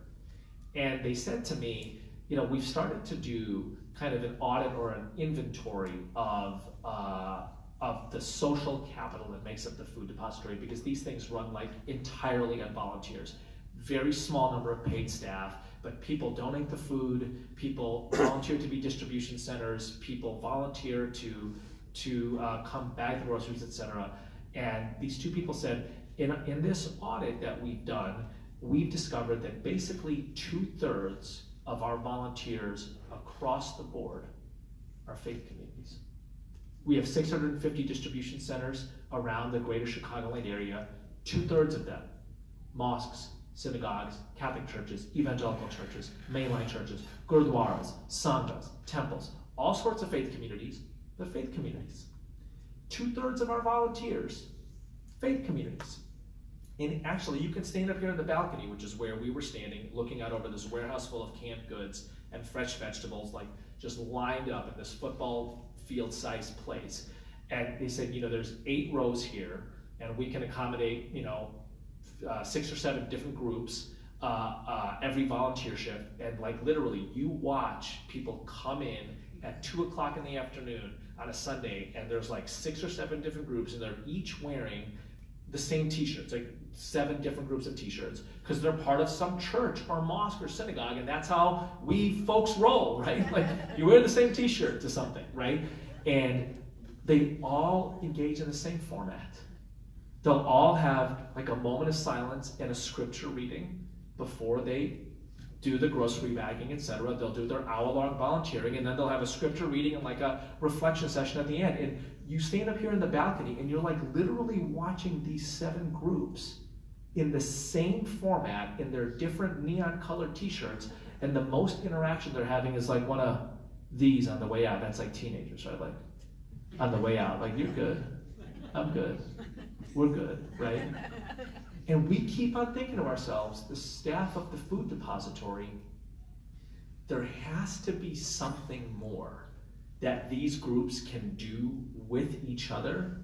Speaker 3: And they said to me, you know, we've started to do kind of an audit or an inventory of uh, of the social capital that makes up the food depository because these things run like entirely on volunteers. Very small number of paid staff, but people donate the food, people volunteer to be distribution centers, people volunteer to to uh, come bag the groceries, etc. And these two people said, in, in this audit that we've done, we've discovered that basically two thirds of our volunteers across the board are faith communities. We have 650 distribution centers around the greater Chicagoland area. Two thirds of them, mosques, synagogues, Catholic churches, evangelical churches, mainline churches, gurdwaras, sanghas, temples, all sorts of faith communities, the faith communities. Two thirds of our volunteers, faith communities. And actually, you can stand up here in the balcony, which is where we were standing, looking out over this warehouse full of canned goods and fresh vegetables, like just lined up in this football field sized place. And they said, you know, there's eight rows here, and we can accommodate, you know, uh, six or seven different groups, uh, uh, every volunteer shift. And like literally, you watch people come in at two o'clock in the afternoon on a Sunday, and there's like six or seven different groups, and they're each wearing the same t-shirts, like seven different groups of t-shirts, because they're part of some church or mosque or synagogue, and that's how we folks roll, right? Like you wear the same t-shirt to something, right? And they all engage in the same format. They'll all have like a moment of silence and a scripture reading before they do the grocery bagging, etc. They'll do their hour-long volunteering, and then they'll have a scripture reading and like a reflection session at the end. And you stand up here in the balcony, and you're like literally watching these seven groups in the same format in their different neon-colored T-shirts, and the most interaction they're having is like one of these on the way out. That's like teenagers, right? Like on the way out, like you're good, I'm good, we're good, right? And we keep on thinking of ourselves, the staff of the food depository, there has to be something more that these groups can do with each other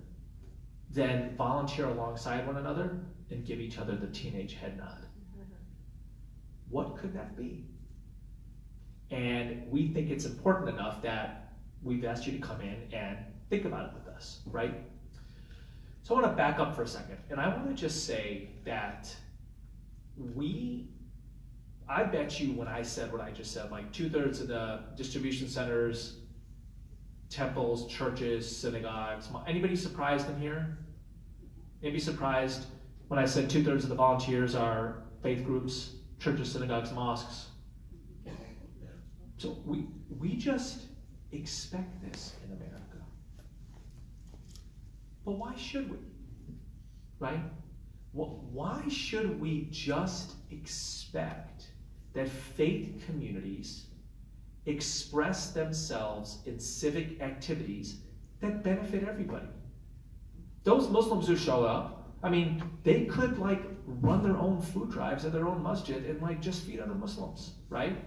Speaker 3: than volunteer alongside one another and give each other the teenage head nod. What could that be? And we think it's important enough that we've asked you to come in and think about it with us, right? So I want to back up for a second, and I want to just say that we, I bet you when I said what I just said, like two thirds of the distribution centers, temples, churches, synagogues, anybody surprised in here? Maybe surprised when I said two thirds of the volunteers are faith groups, churches, synagogues, mosques. So we we just expect this in America. But why should we? Right? Wh- Why should we just expect that faith communities express themselves in civic activities that benefit everybody? Those Muslims who show up, I mean, they could like run their own food drives at their own masjid and like just feed other Muslims, right?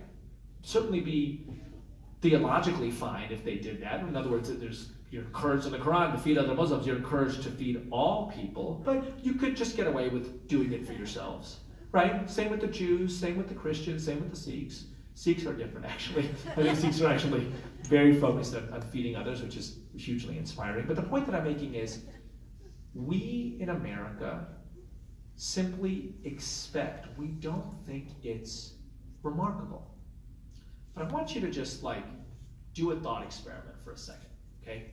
Speaker 3: Certainly be theologically fine if they did that. In other words, there's you're encouraged in the Quran to feed other Muslims. You're encouraged to feed all people, but you could just get away with doing it for yourselves, right? Same with the Jews, same with the Christians, same with the Sikhs. Sikhs are different, actually. I think Sikhs are actually very focused on, on feeding others, which is hugely inspiring. But the point that I'm making is, we in America simply expect. We don't think it's remarkable. But I want you to just like do a thought experiment for a second, okay?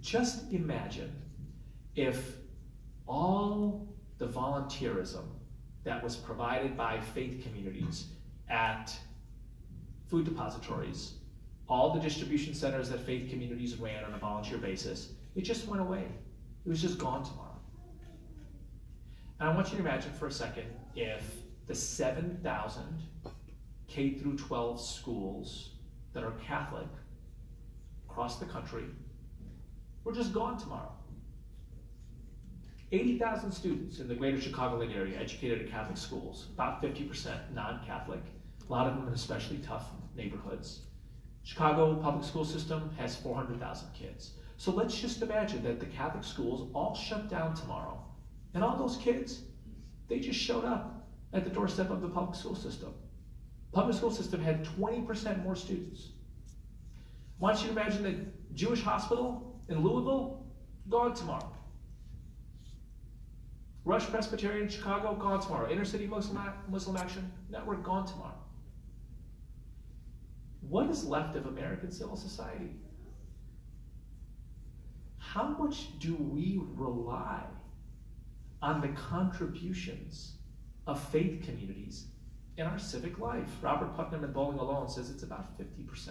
Speaker 3: Just imagine if all the volunteerism that was provided by faith communities at food depositories, all the distribution centers that faith communities ran on a volunteer basis, it just went away. It was just gone tomorrow. And I want you to imagine for a second if the 7,000 K through 12 schools that are Catholic across the country were just gone tomorrow. 80,000 students in the greater Chicagoland area educated at Catholic schools, about 50% non-Catholic, a lot of them in especially tough neighborhoods. Chicago public school system has 400,000 kids. So let's just imagine that the Catholic schools all shut down tomorrow. And all those kids, they just showed up at the doorstep of the public school system. Public school system had 20% more students. I want you to imagine that Jewish hospital in Louisville, gone tomorrow. Rush Presbyterian Chicago, gone tomorrow. Inner City Muslim, Muslim Action Network, gone tomorrow. What is left of American civil society? How much do we rely on the contributions of faith communities in our civic life? Robert Putnam in Bowling Alone says it's about 50%.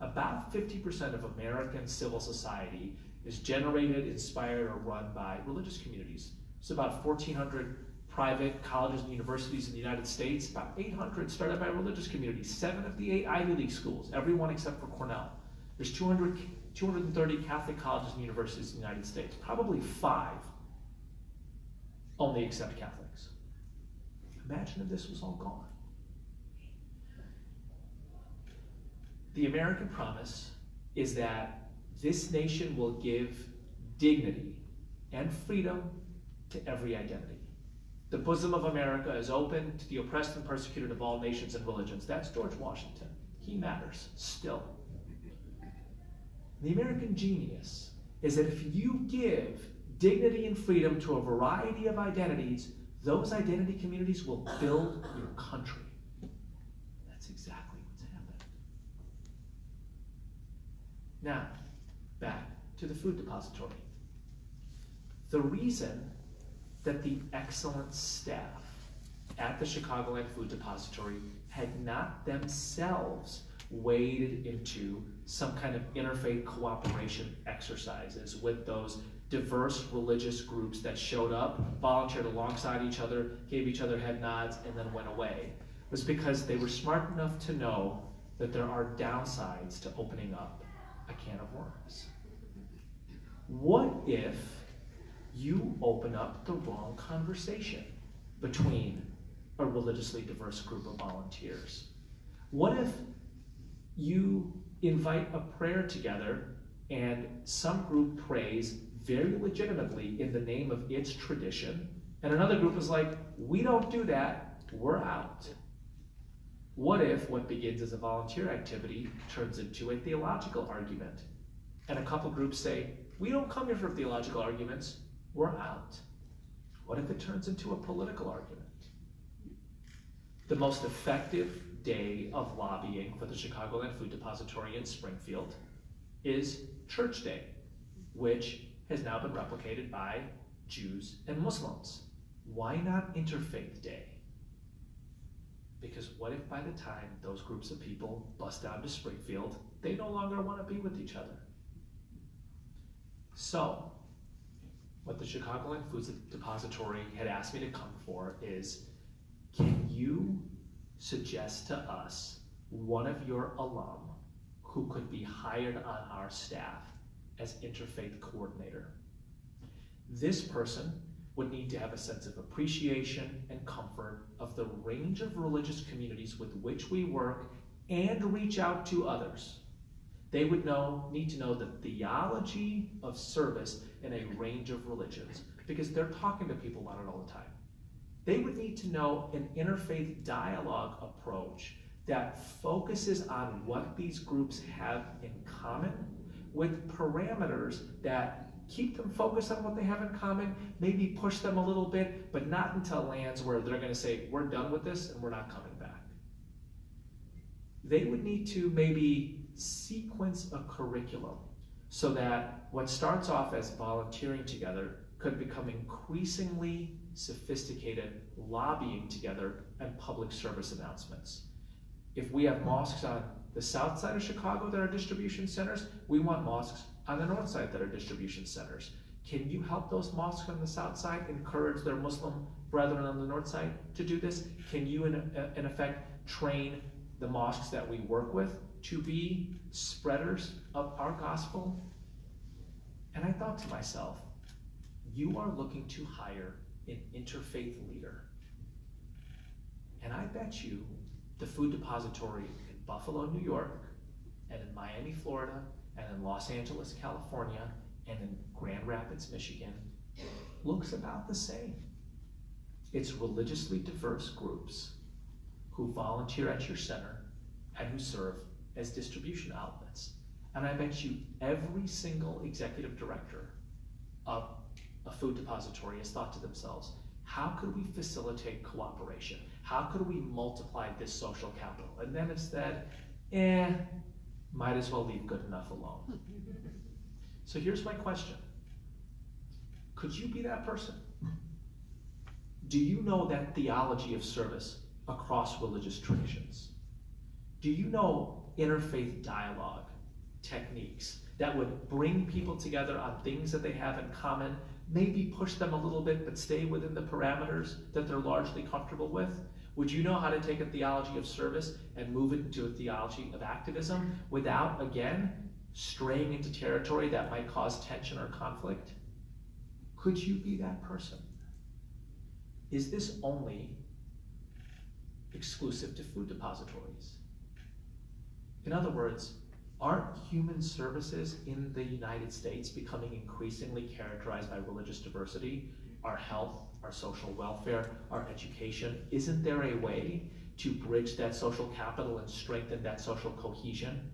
Speaker 3: About 50% of American civil society is generated, inspired, or run by religious communities. It's about 1,400 private colleges and universities in the United States, about 800 started by religious communities, seven of the eight Ivy League schools, every one except for Cornell. There's 200, 230 Catholic colleges and universities in the United States, probably five only accept Catholics. Imagine if this was all gone. The American promise is that this nation will give dignity and freedom to every identity. The bosom of America is open to the oppressed and persecuted of all nations and religions. That's George Washington. He matters still. The American genius is that if you give dignity and freedom to a variety of identities, those identity communities will build your country. That's exactly what's happened. Now, back to the food depository. The reason that the excellent staff at the Chicagoland Food Depository had not themselves waded into some kind of interfaith cooperation exercises with those diverse religious groups that showed up, volunteered alongside each other, gave each other head nods, and then went away was because they were smart enough to know that there are downsides to opening up a can of worms. What if you open up the wrong conversation between a religiously diverse group of volunteers? What if you invite a prayer together and some group prays very legitimately in the name of its tradition, and another group is like, we don't do that, we're out. What if what begins as a volunteer activity turns into a theological argument? And a couple groups say, we don't come here for theological arguments, we're out. What if it turns into a political argument? The most effective day of lobbying for the Chicagoland Food Depository in Springfield is Church Day, which has now been replicated by Jews and Muslims. Why not Interfaith Day? Because what if by the time those groups of people bust down to Springfield, they no longer want to be with each other? So, what the Chicagoland Foods Depository had asked me to come for is, can you suggest to us one of your alum who could be hired on our staff as interfaith coordinator. This person would need to have a sense of appreciation and comfort of the range of religious communities with which we work and reach out to others. They would know, need to know the theology of service in a range of religions because they're talking to people about it all the time. They would need to know an interfaith dialogue approach that focuses on what these groups have in common with parameters that keep them focused on what they have in common, maybe push them a little bit, but not until lands where they're going to say, we're done with this and we're not coming back. They would need to maybe sequence a curriculum so that what starts off as volunteering together could become increasingly sophisticated lobbying together and public service announcements. If we have mosques on the south side of Chicago that are distribution centers, we want mosques on the north side that are distribution centers. Can you help those mosques on the south side encourage their Muslim brethren on the north side to do this? Can you, in, in effect, train the mosques that we work with to be spreaders of our gospel? And I thought to myself, you are looking to hire an interfaith leader. And I bet you the food depository in Buffalo, New York, and in Miami, Florida, and in Los Angeles, California, and in Grand Rapids, Michigan, looks about the same. It's religiously diverse groups who volunteer at your center and who serve as distribution outlets. And I bet you every single executive director of a food depository has thought to themselves, how could we facilitate cooperation? How could we multiply this social capital? And then instead, eh, might as well leave good enough alone. Hmm. So here's my question. Could you be that person? Do you know that theology of service across religious traditions? Do you know interfaith dialogue techniques that would bring people together on things that they have in common, maybe push them a little bit, but stay within the parameters that they're largely comfortable with? Would you know how to take a theology of service and move it into a theology of activism without, again, straying into territory that might cause tension or conflict? Could you be that person? Is this only exclusive to food depositories? In other words, aren't human services in the United States becoming increasingly characterized by religious diversity? Our health, our social welfare, our education. Isn't there a way to bridge that social capital and strengthen that social cohesion?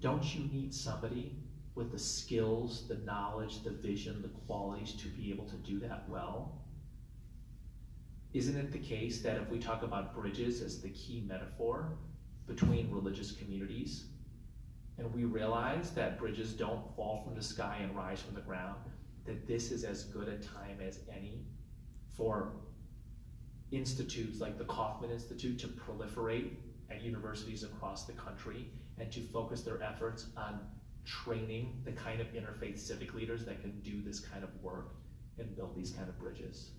Speaker 3: Don't you need somebody with the skills, the knowledge, the vision, the qualities to be able to do that well? Isn't it the case that if we talk about bridges as the key metaphor between religious communities, and we realize that bridges don't fall from the sky and rise from the ground, that this is as good a time as any for institutes like the Kaufman Institute to proliferate at universities across the country and to focus their efforts on training the kind of interfaith civic leaders that can do this kind of work and build these kind of bridges.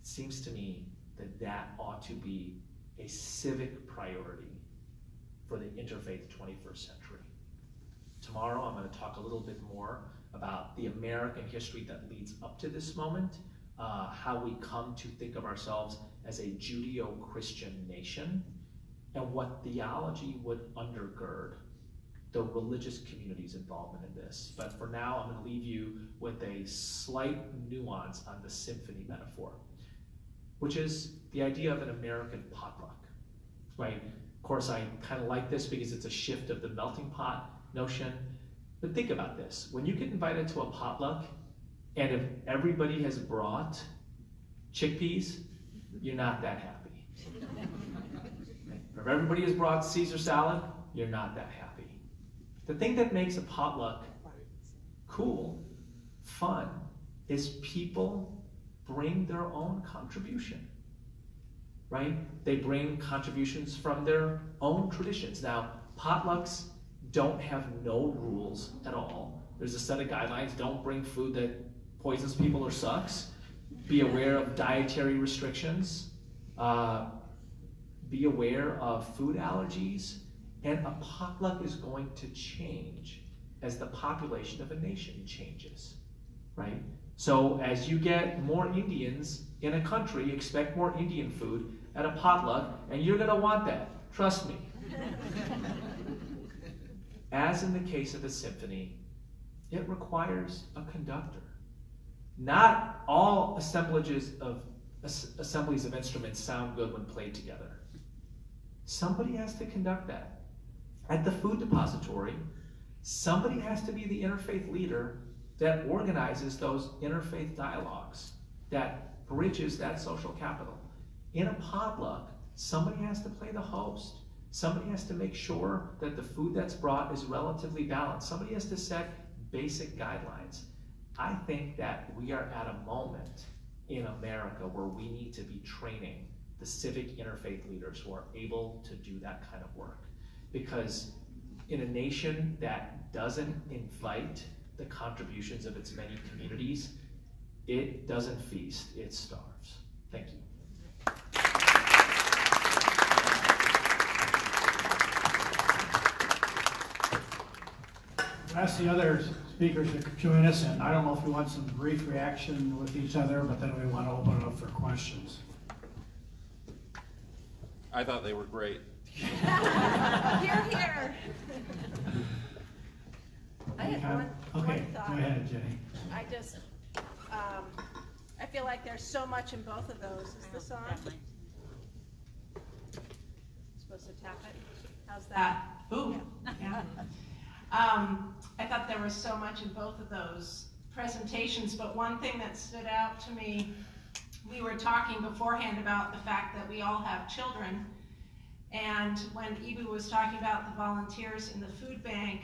Speaker 3: It seems to me that that ought to be a civic priority for the interfaith 21st century. Tomorrow, I'm going to talk a little bit more about the American history that leads up to this moment, uh, how we come to think of ourselves as a Judeo Christian nation, and what theology would undergird the religious community's involvement in this. But for now, I'm going to leave you with a slight nuance on the symphony metaphor, which is the idea of an American potluck, right? Of course, I kind of like this because it's a shift of the melting pot notion. But think about this when you get invited to a potluck, and if everybody has brought chickpeas, you're not that happy. if everybody has brought Caesar salad, you're not that happy. The thing that makes a potluck cool, fun, is people bring their own contribution. Right? They bring contributions from their own traditions. Now, potlucks don't have no rules at all. There's a set of guidelines. Don't bring food that poisons people or sucks. Be aware of dietary restrictions. Uh, be aware of food allergies. And a potluck is going to change as the population of a nation changes, right? So as you get more Indians in a country, expect more Indian food at a potluck, and you're going to want that. Trust me. As in the case of a symphony, it requires a conductor. Not all assemblages of assemblies of instruments sound good when played together. Somebody has to conduct that. At the food depository, somebody has to be the interfaith leader that organizes those interfaith dialogues, that bridges that social capital. In a potluck, somebody has to play the host. Somebody has to make sure that the food that's brought is relatively balanced. Somebody has to set basic guidelines. I think that we are at a moment in America where we need to be training the civic interfaith leaders who are able to do that kind of work. Because in a nation that doesn't invite the contributions of its many communities, it doesn't feast, it starves. Thank you.
Speaker 2: Ask the other speakers to join us, and I don't know if we want some brief reaction with each other, but then we want to open it up for questions.
Speaker 5: I thought they were great.
Speaker 6: Here, here. I had one,
Speaker 2: Okay,
Speaker 6: one
Speaker 2: go
Speaker 6: thought.
Speaker 2: ahead, Jenny.
Speaker 6: I just, um, I feel like there's so much in both of those. Is this on? Supposed to tap it? How's that?
Speaker 4: That, ooh, yeah. Um, I thought there was so much in both of those presentations, but one thing that stood out to me, we were talking beforehand about the fact that we all have children. And when Eboo was talking about the volunteers in the food bank,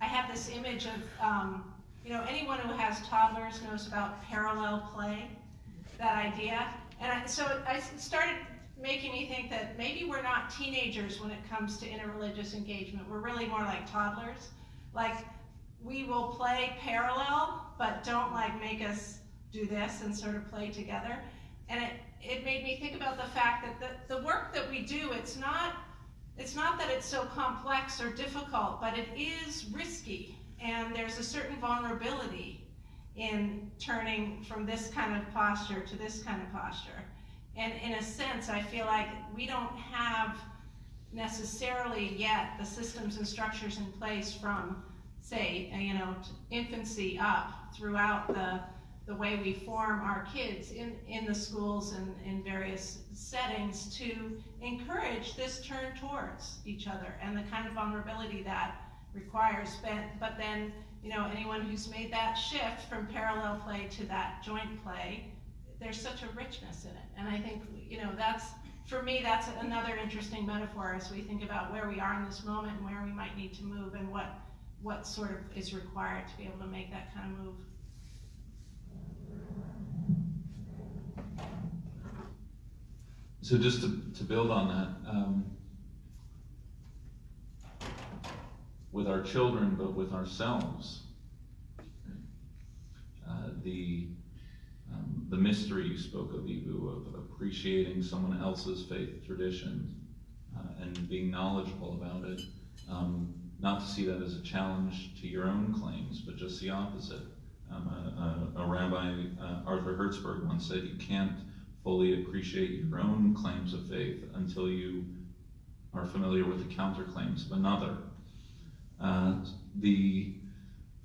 Speaker 4: I have this image of, um, you know, anyone who has toddlers knows about parallel play, that idea. And I, so I started making me think that maybe we're not teenagers when it comes to interreligious engagement. We're really more like toddlers. Like, we will play parallel, but don't like make us do this and sort of play together. And it, it made me think about the fact that the, the work that we do, it's not, it's not that it's so complex or difficult, but it is risky. And there's a certain vulnerability in turning from this kind of posture to this kind of posture. And in a sense, I feel like we don't have necessarily yet the systems and structures in place from, say, you know, infancy up throughout the, the way we form our kids in, in the schools and in various settings to encourage this turn towards each other and the kind of vulnerability that requires. But, but then, you know, anyone who's made that shift from parallel play to that joint play, there's such a richness in it. And I think, you know, that's, for me, that's another interesting metaphor as we think about where we are in this moment and where we might need to move and what, what sort of is required to be able to make that kind of move.
Speaker 5: So just to, to build on that, um, with our children, but with ourselves, uh, the um, the mystery you spoke of, Eboo, of appreciating someone else's faith tradition uh, and being knowledgeable about it. Um, not to see that as a challenge to your own claims, but just the opposite. Um, a, a, a rabbi, uh, Arthur Hertzberg, once said, "You can't fully appreciate your own claims of faith until you are familiar with the counterclaims of another." Uh, the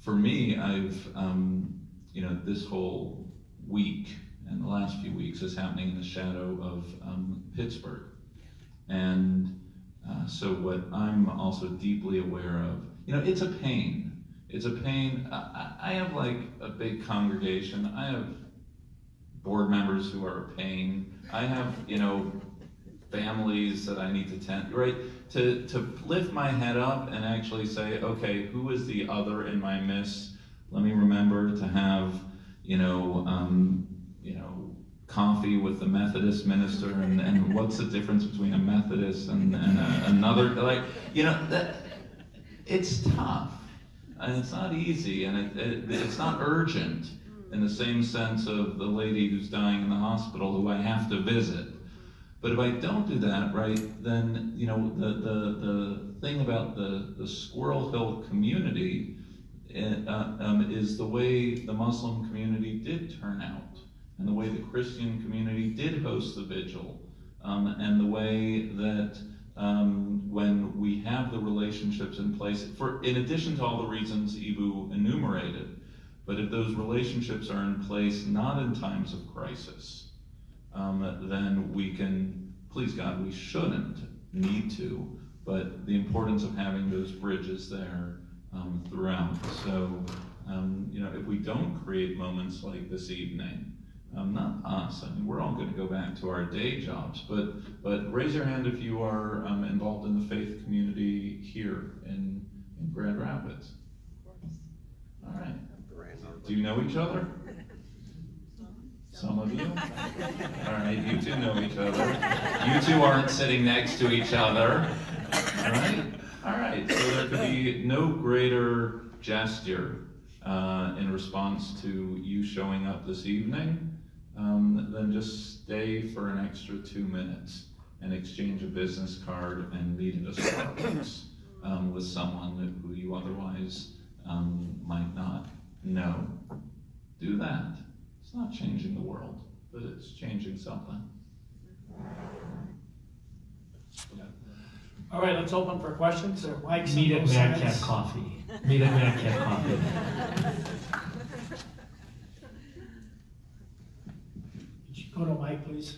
Speaker 5: for me, I've um, you know this whole week and the last few weeks is happening in the shadow of um, Pittsburgh, and uh, so what I'm also deeply aware of, you know, it's a pain. It's a pain. I, I have like a big congregation. I have board members who are a pain. I have, you know, families that I need to tend, right? To, to lift my head up and actually say, okay, who is the other in my midst? Let me remember to have, you know, um, you know, coffee with the Methodist minister and, and what's the difference between a Methodist and, and a, another, like, you know, that, it's tough and it's not easy and it, it, it's not urgent in the same sense of the lady who's dying in the hospital who I have to visit. But if I don't do that, right, then, you know, the, the, the thing about the, the Squirrel Hill community uh, um, is the way the Muslim community did turn out, and the way the Christian community did host the vigil, um, and the way that um, when we have the relationships in place, for in addition to all the reasons Eboo enumerated, but if those relationships are in place not in times of crisis, um, then we can, please God, we shouldn't need to, but the importance of having those bridges there um, throughout. So, um, you know, if we don't create moments like this evening, Um, not us. I mean, we're all going to go back to our day jobs. But but raise your hand if you are um, involved in the faith community here in, in Grand Rapids. Of course. All right. Do you know each other? Some of you? All right, you two know each other. You two aren't sitting next to each other. All right? All right, so there could be no greater gesture uh, in response to you showing up this evening um, than just stay for an extra two minutes and exchange a business card and meet at a Starbucks um, with someone who you otherwise um, might not know. Do that. It's not changing the world, but it's changing something.
Speaker 2: All right, let's open for questions. There are
Speaker 3: Meet at
Speaker 2: both Madcap.
Speaker 3: Coffee. Meet at Mad Cat Coffee.
Speaker 2: Could you Go to mic, please.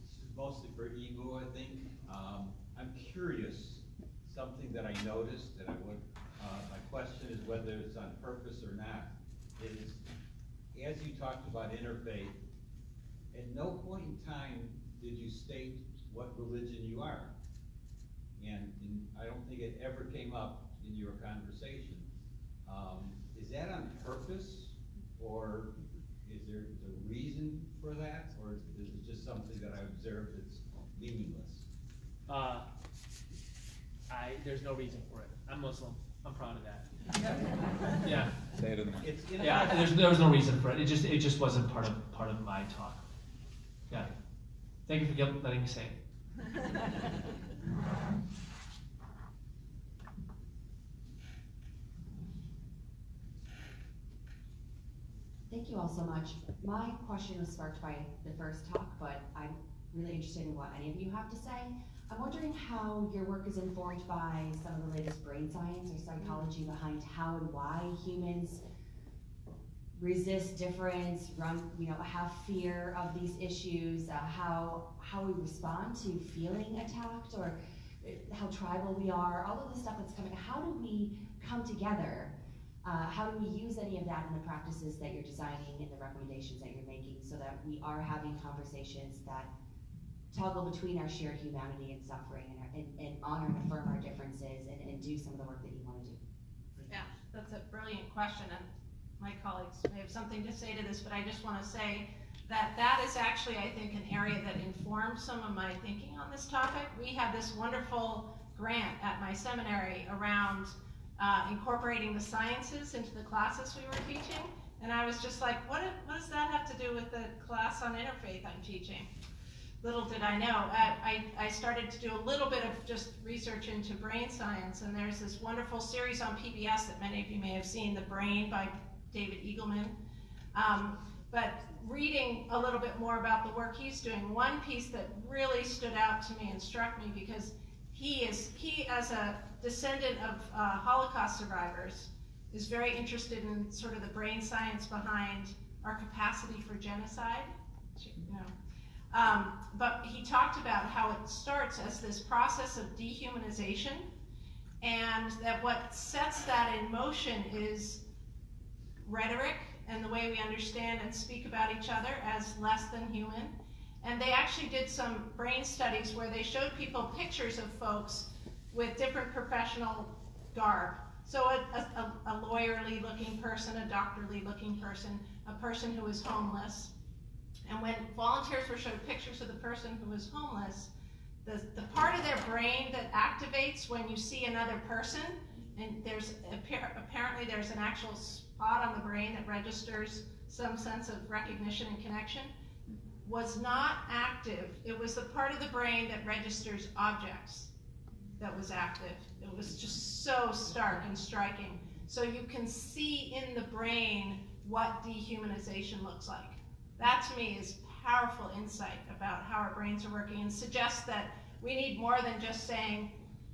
Speaker 7: This is mostly for Eboo, I think. Um, I'm curious, something that I noticed, that I would, uh, my question is whether it's on purpose or not, is, as you talked about interfaith, at no point in time did you state what religion you are. And, and I don't think it ever came up in your conversation. Um, is that on purpose, or is there a reason for that, or is it just something that I observed that's meaningless?
Speaker 8: Uh, I there's no reason for it. I'm Muslim. I'm proud of that. Yeah.
Speaker 5: Say it in the mic.
Speaker 7: It's in
Speaker 3: Yeah, there's, there was no reason for it. It just, it just wasn't part of, part of my talk. Yeah. Thank you for letting me say it.
Speaker 9: Thank you all so much. My question was sparked by the first talk, but I'm really interested in what any of you have to say. I'm wondering how your work is informed by some of the latest brain science or psychology behind how and why humans resist difference, run, you know, have fear of these issues, uh, how how we respond to feeling attacked or uh, how tribal we are, all of the stuff that's coming. How do we come together uh, how do we use any of that in the practices that you're designing and the recommendations that you're making so that we are having conversations that toggle between our shared humanity and suffering and, our, and, and honor and affirm our differences and, and do some of the work that you want to do?
Speaker 4: Yeah, that's a brilliant question, and my colleagues may have something to say to this, but I just want to say that that is actually, I think, an area that informed some of my thinking on this topic. We have this wonderful grant at my seminary around uh, incorporating the sciences into the classes we were teaching, and I was just like, what, what does that have to do with the class on interfaith I'm teaching? Little did I know. I, I, I started to do a little bit of just research into brain science, and there's this wonderful series on PBS that many of you may have seen, The Brain by David Eagleman. Um, but reading a little bit more about the work he's doing, one piece that really stood out to me and struck me because he is, he as a descendant of uh, Holocaust survivors, is very interested in sort of the brain science behind our capacity for genocide. Um, but he talked about how it starts as this process of dehumanization, and that what sets that in motion is rhetoric and the way we understand and speak about each other as less than human. And they actually did some brain studies where they showed people pictures of folks with different professional garb. So a, a, a lawyerly looking person, a doctorly looking person, a person who was homeless. And when volunteers were showed pictures of the person who was homeless, the, the part of their brain that activates when you see another person, and there's apparently there's an actual spot on the brain that registers some sense of recognition and connection, was not active. It was the part of the brain that registers objects that was active. It was just so stark and striking. So you can see in the brain what dehumanization looks like. That to me is powerful insight about how our brains are working and suggests that we need more than just saying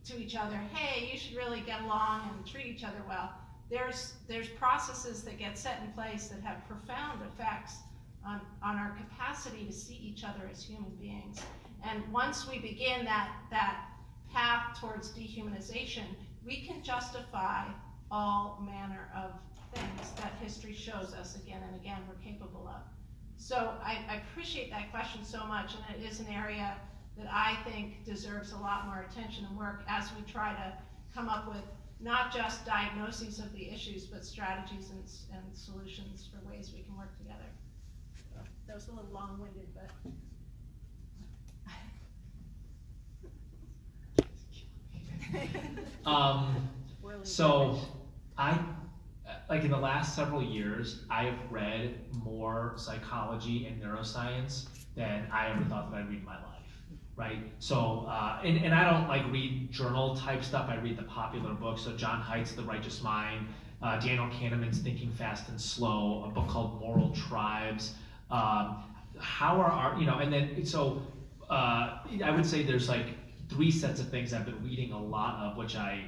Speaker 4: to each other, hey, you should really get along and treat each other well. There's, there's processes that get set in place that have profound effects on, on our capacity to see each other as human beings. And once we begin that, that path towards dehumanization, we can justify all manner of things that history shows us again and again we're capable of. So I, I appreciate that question so much, and it is an area that I think deserves a lot more attention and work as we try to come up with not just diagnoses of the issues, but strategies and, and solutions for ways we can work together. That was a little long-winded, but.
Speaker 3: Um, so. I, like in the last several years, I've read more psychology and neuroscience than I ever thought that I'd read in my life. Right. So, uh, and, and I don't like read journal type stuff. I read the popular books. So John Haidt's The Righteous Mind, uh, Daniel Kahneman's Thinking Fast and Slow, a book called Moral Tribes. Um, how are our, you know, and then so uh, I would say there's like three sets of things I've been reading a lot of, which I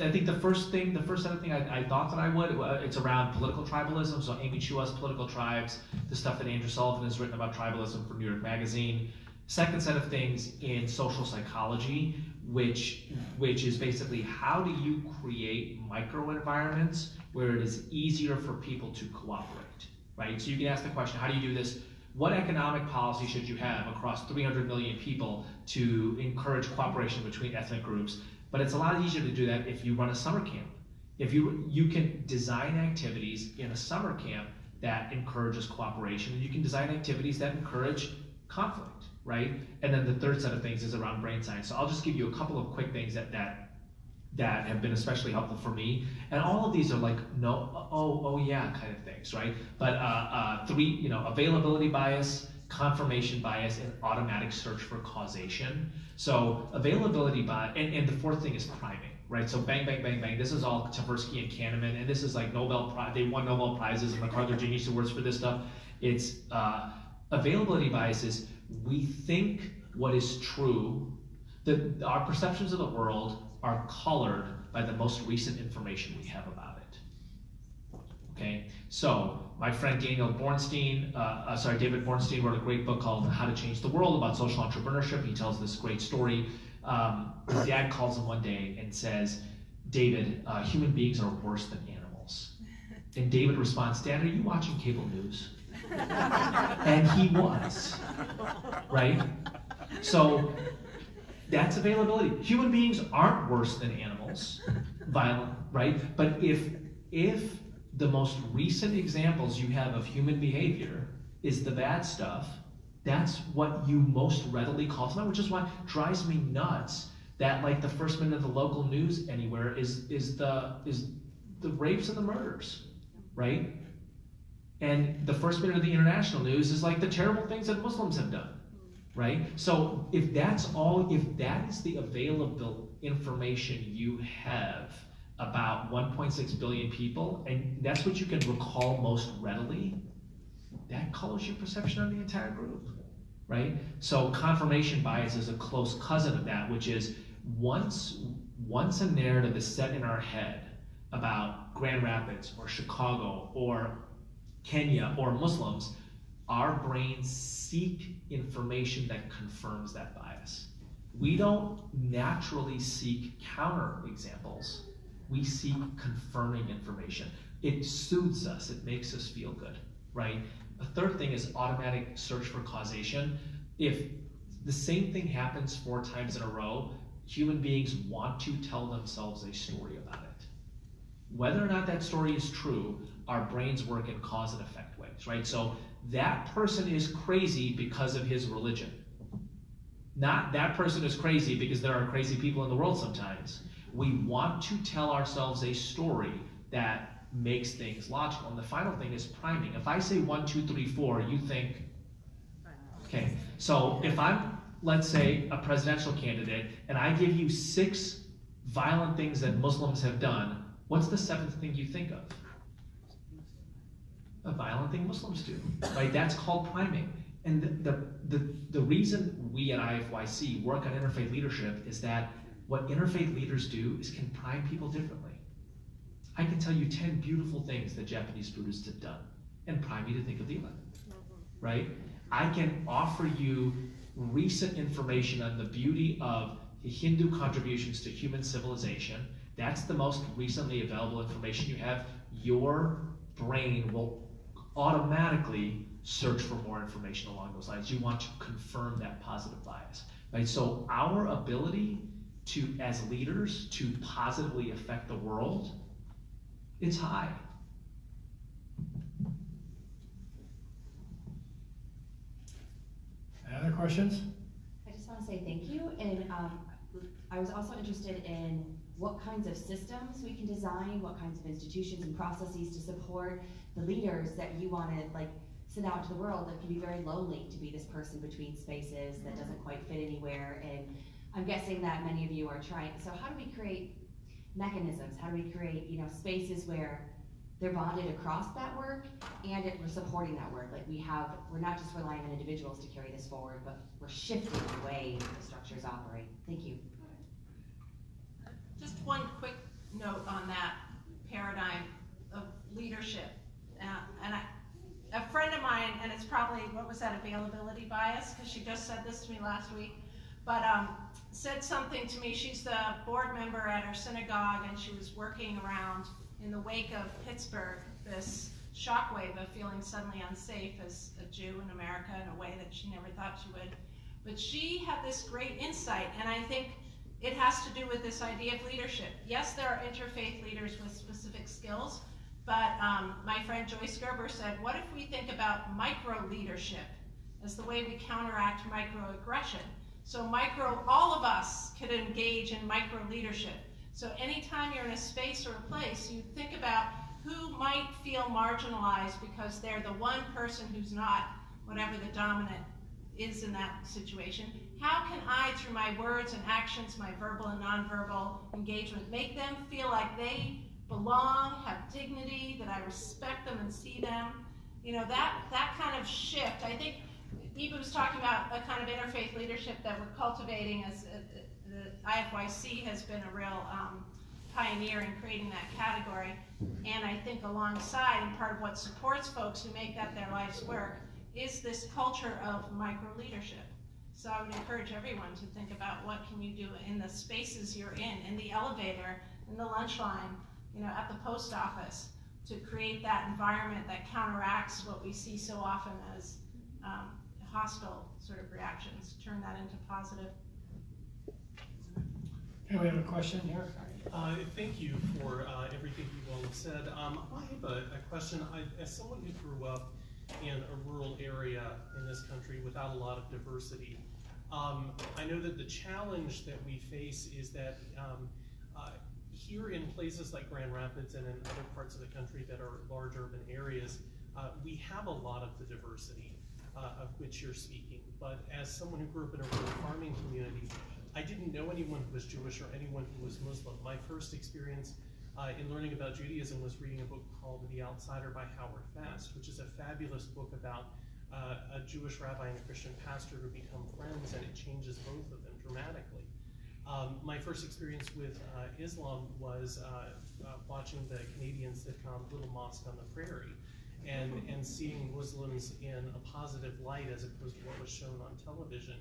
Speaker 3: I think the first thing, the first set of thing I, I thought that I would, uh, it's around political tribalism. So Amy Chua's Political Tribes, the stuff that Andrew Sullivan has written about tribalism for New York Magazine. Second set of things in social psychology, which which is basically how do you create microenvironments where it is easier for people to cooperate, right? So you can ask the question, how do you do this? What economic policy should you have across 300 million people to encourage cooperation between ethnic groups? But it's a lot easier to do that if you run a summer camp. If you you can design activities in a summer camp that encourages cooperation, and you can design activities that encourage conflict, right? And then the third set of things is around brain science. So I'll just give you a couple of quick things that that that have been especially helpful for me. And all of these are like no, oh, oh yeah, kind of things, right? But uh, uh, three, you know, availability bias, confirmation bias, and automatic search for causation. So availability bias, and, and the fourth thing is priming, right? So bang, bang, bang, bang. This is all Tversky and Kahneman, and this is like Nobel Prize. They won Nobel prizes and MacArthur Genius Awards for this stuff. It's uh, availability bias is we think what is true. that our perceptions of the world are colored by the most recent information we have about it. Okay, so my friend Daniel Bornstein, uh, uh, sorry, David Bornstein wrote a great book called How to Change the World about social entrepreneurship. He tells this great story. Um, his dad calls him one day and says, David, uh, human beings are worse than animals. And David responds, Dad, are you watching cable news? And he was, right? So that's availability. Human beings aren't worse than animals, violent, right? But if if the most recent examples you have of human behavior is the bad stuff, that's what you most readily call to mind, which is why drives me nuts that like the first minute of the local news anywhere is is the is the rapes and the murders, right? And the first minute of the international news is like the terrible things that Muslims have done right? So if that's all, if that is the available information you have about 1.6 billion people, and that's what you can recall most readily, that colors your perception of the entire group, right? So confirmation bias is a close cousin of that, which is once once a narrative is set in our head about Grand Rapids or Chicago or Kenya or Muslims, our brains seek information that confirms that bias. We don't naturally seek counter examples. We seek confirming information. It soothes us, it makes us feel good, right? A third thing is automatic search for causation. If the same thing happens four times in a row, human beings want to tell themselves a story about it. Whether or not that story is true, our brains work in cause and effect ways, right? So that person is crazy because of his religion. Not that person is crazy because there are crazy people in the world sometimes. We want to tell ourselves a story that makes things logical. And the final thing is priming. If I say one, two, three, four, you think, okay. So if I'm, let's say, a presidential candidate, and I give you six violent things that Muslims have done, what's the seventh thing you think of? A violent thing Muslims do, right? That's called priming. And the, the, the, the reason we at IFYC work on interfaith leadership is that what interfaith leaders do is can prime people differently. I can tell you 10 beautiful things that Japanese Buddhists have done and prime you to think of the 11, right? I can offer you recent information on the beauty of the
Speaker 8: Hindu contributions to human civilization. That's the most recently available information you have. Your brain will automatically search for more information along those lines. You want to confirm that positive bias, right? So our ability to, as leaders, to positively affect the world, it's high.
Speaker 2: Any other questions?
Speaker 9: I just want to say thank you, and um, I was also interested in what kinds of systems we can design, what kinds of institutions and processes to support the leaders that you want to like send out to the world that can be very lonely to be this person between spaces that doesn't mm-hmm. quite fit anywhere. And I'm guessing that many of you are trying. So how do we create mechanisms? How do we create you know spaces where they're bonded across that work and it, we're supporting that work. Like we have, we're not just relying on individuals to carry this forward, but we're shifting the way the structures operate. Thank you.
Speaker 4: Just one quick note on that paradigm of leadership. Uh, and I, a friend of mine, and it's probably, what was that, availability bias? Because she just said this to me last week. But um, said something to me. She's the board member at our synagogue, and she was working around in the wake of Pittsburgh, this shockwave of feeling suddenly unsafe as a Jew in America in a way that she never thought she would. But she had this great insight, and I think it has to do with this idea of leadership. Yes, there are interfaith leaders with specific skills, but um, my friend Joyce Gerber said, what if we think about micro leadership as the way we counteract microaggression? So micro, all of us could engage in micro leadership. So anytime you're in a space or a place, you think about who might feel marginalized because they're the one person who's not whatever the dominant is in that situation. How can I, through my words and actions, my verbal and nonverbal engagement, make them feel like they belong, have dignity, that I respect them and see them? You know, that, that kind of shift. I think Eboo was talking about a kind of interfaith leadership that we're cultivating as uh, the IFYC has been a real um, pioneer in creating that category. And I think alongside, and part of what supports folks who make that their life's work, is this culture of micro leadership. So I would encourage everyone to think about what can you do in the spaces you're in, in the elevator, in the lunch line, you know, at the post office, to create that environment that counteracts what we see so often as um, hostile sort of reactions. Turn that into positive.
Speaker 2: Okay, we have a question here.
Speaker 10: Uh, thank you for uh, everything you all have said. Um, I have a, a question. I, as someone who grew up in a rural area in this country without a lot of diversity, um, I know that the challenge that we face is that um, here in places like Grand Rapids and in other parts of the country that are large urban areas, uh, we have a lot of the diversity uh, of which you're speaking. But as someone who grew up in a rural farming community, I didn't know anyone who was Jewish or anyone who was Muslim. My first experience uh, in learning about Judaism was reading a book called The Outsider by Howard Fast, which is a fabulous book about uh, a Jewish rabbi and a Christian pastor who become friends, and it changes both of them dramatically. Um, my first experience with uh, Islam was uh, uh, watching the Canadian sitcom Little Mosque on the Prairie and, and seeing Muslims in a positive light as opposed to what was shown on television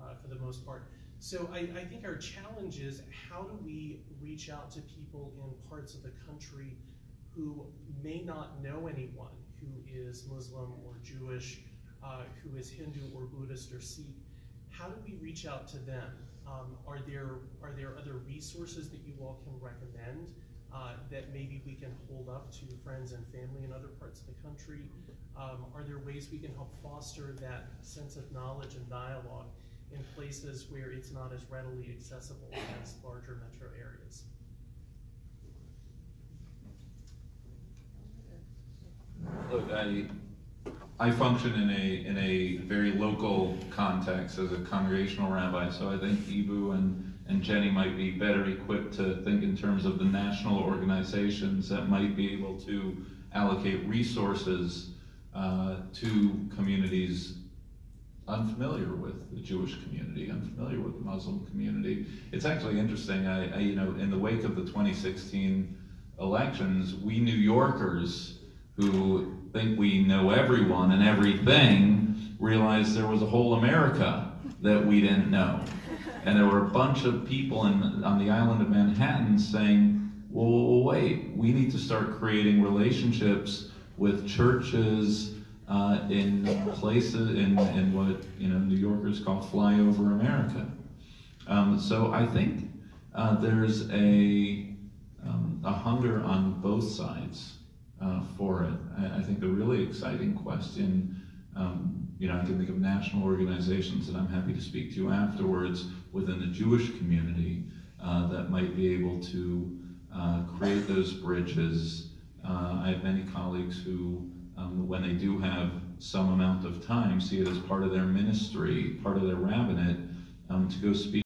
Speaker 10: uh, for the most part. So I, I, think our challenge is how do we reach out to people in parts of the country who may not know anyone who is Muslim or Jewish, uh, who is Hindu or Buddhist or Sikh. How do we reach out to them? Um, are there are there other resources that you all can recommend uh, that maybe we can hold up to friends and family in other parts of the country? Um, are there ways we can help foster that sense of knowledge and dialogue? in places where it's not as readily accessible as larger metro areas.
Speaker 5: Look, I, I function in a, in a very local context as a congregational rabbi, so I think Eboo and, and Jenny might be better equipped to think in terms of the national organizations that might be able to allocate resources uh, to communities unfamiliar with the Jewish community, unfamiliar with the Muslim community. It's actually interesting, I, I, you know, in the wake of the 2016 elections, we New Yorkers who think we know everyone and everything realized there was a whole America that we didn't know. And there were a bunch of people in, on the island of Manhattan saying, well, wait, we need to start creating relationships with churches uh, in places, in, in what you know New Yorkers call flyover America. Um, so I think uh, there's a, um, a hunger on both sides uh, for it. I, I think the really exciting question, um, you know, I can think of national organizations that I'm happy to speak to afterwards within the Jewish community uh, that might be able to uh, create those bridges. Uh, I have many colleagues who, um, when they do have some amount of time, see it as part of their ministry, part of their rabbinate, um, to go speak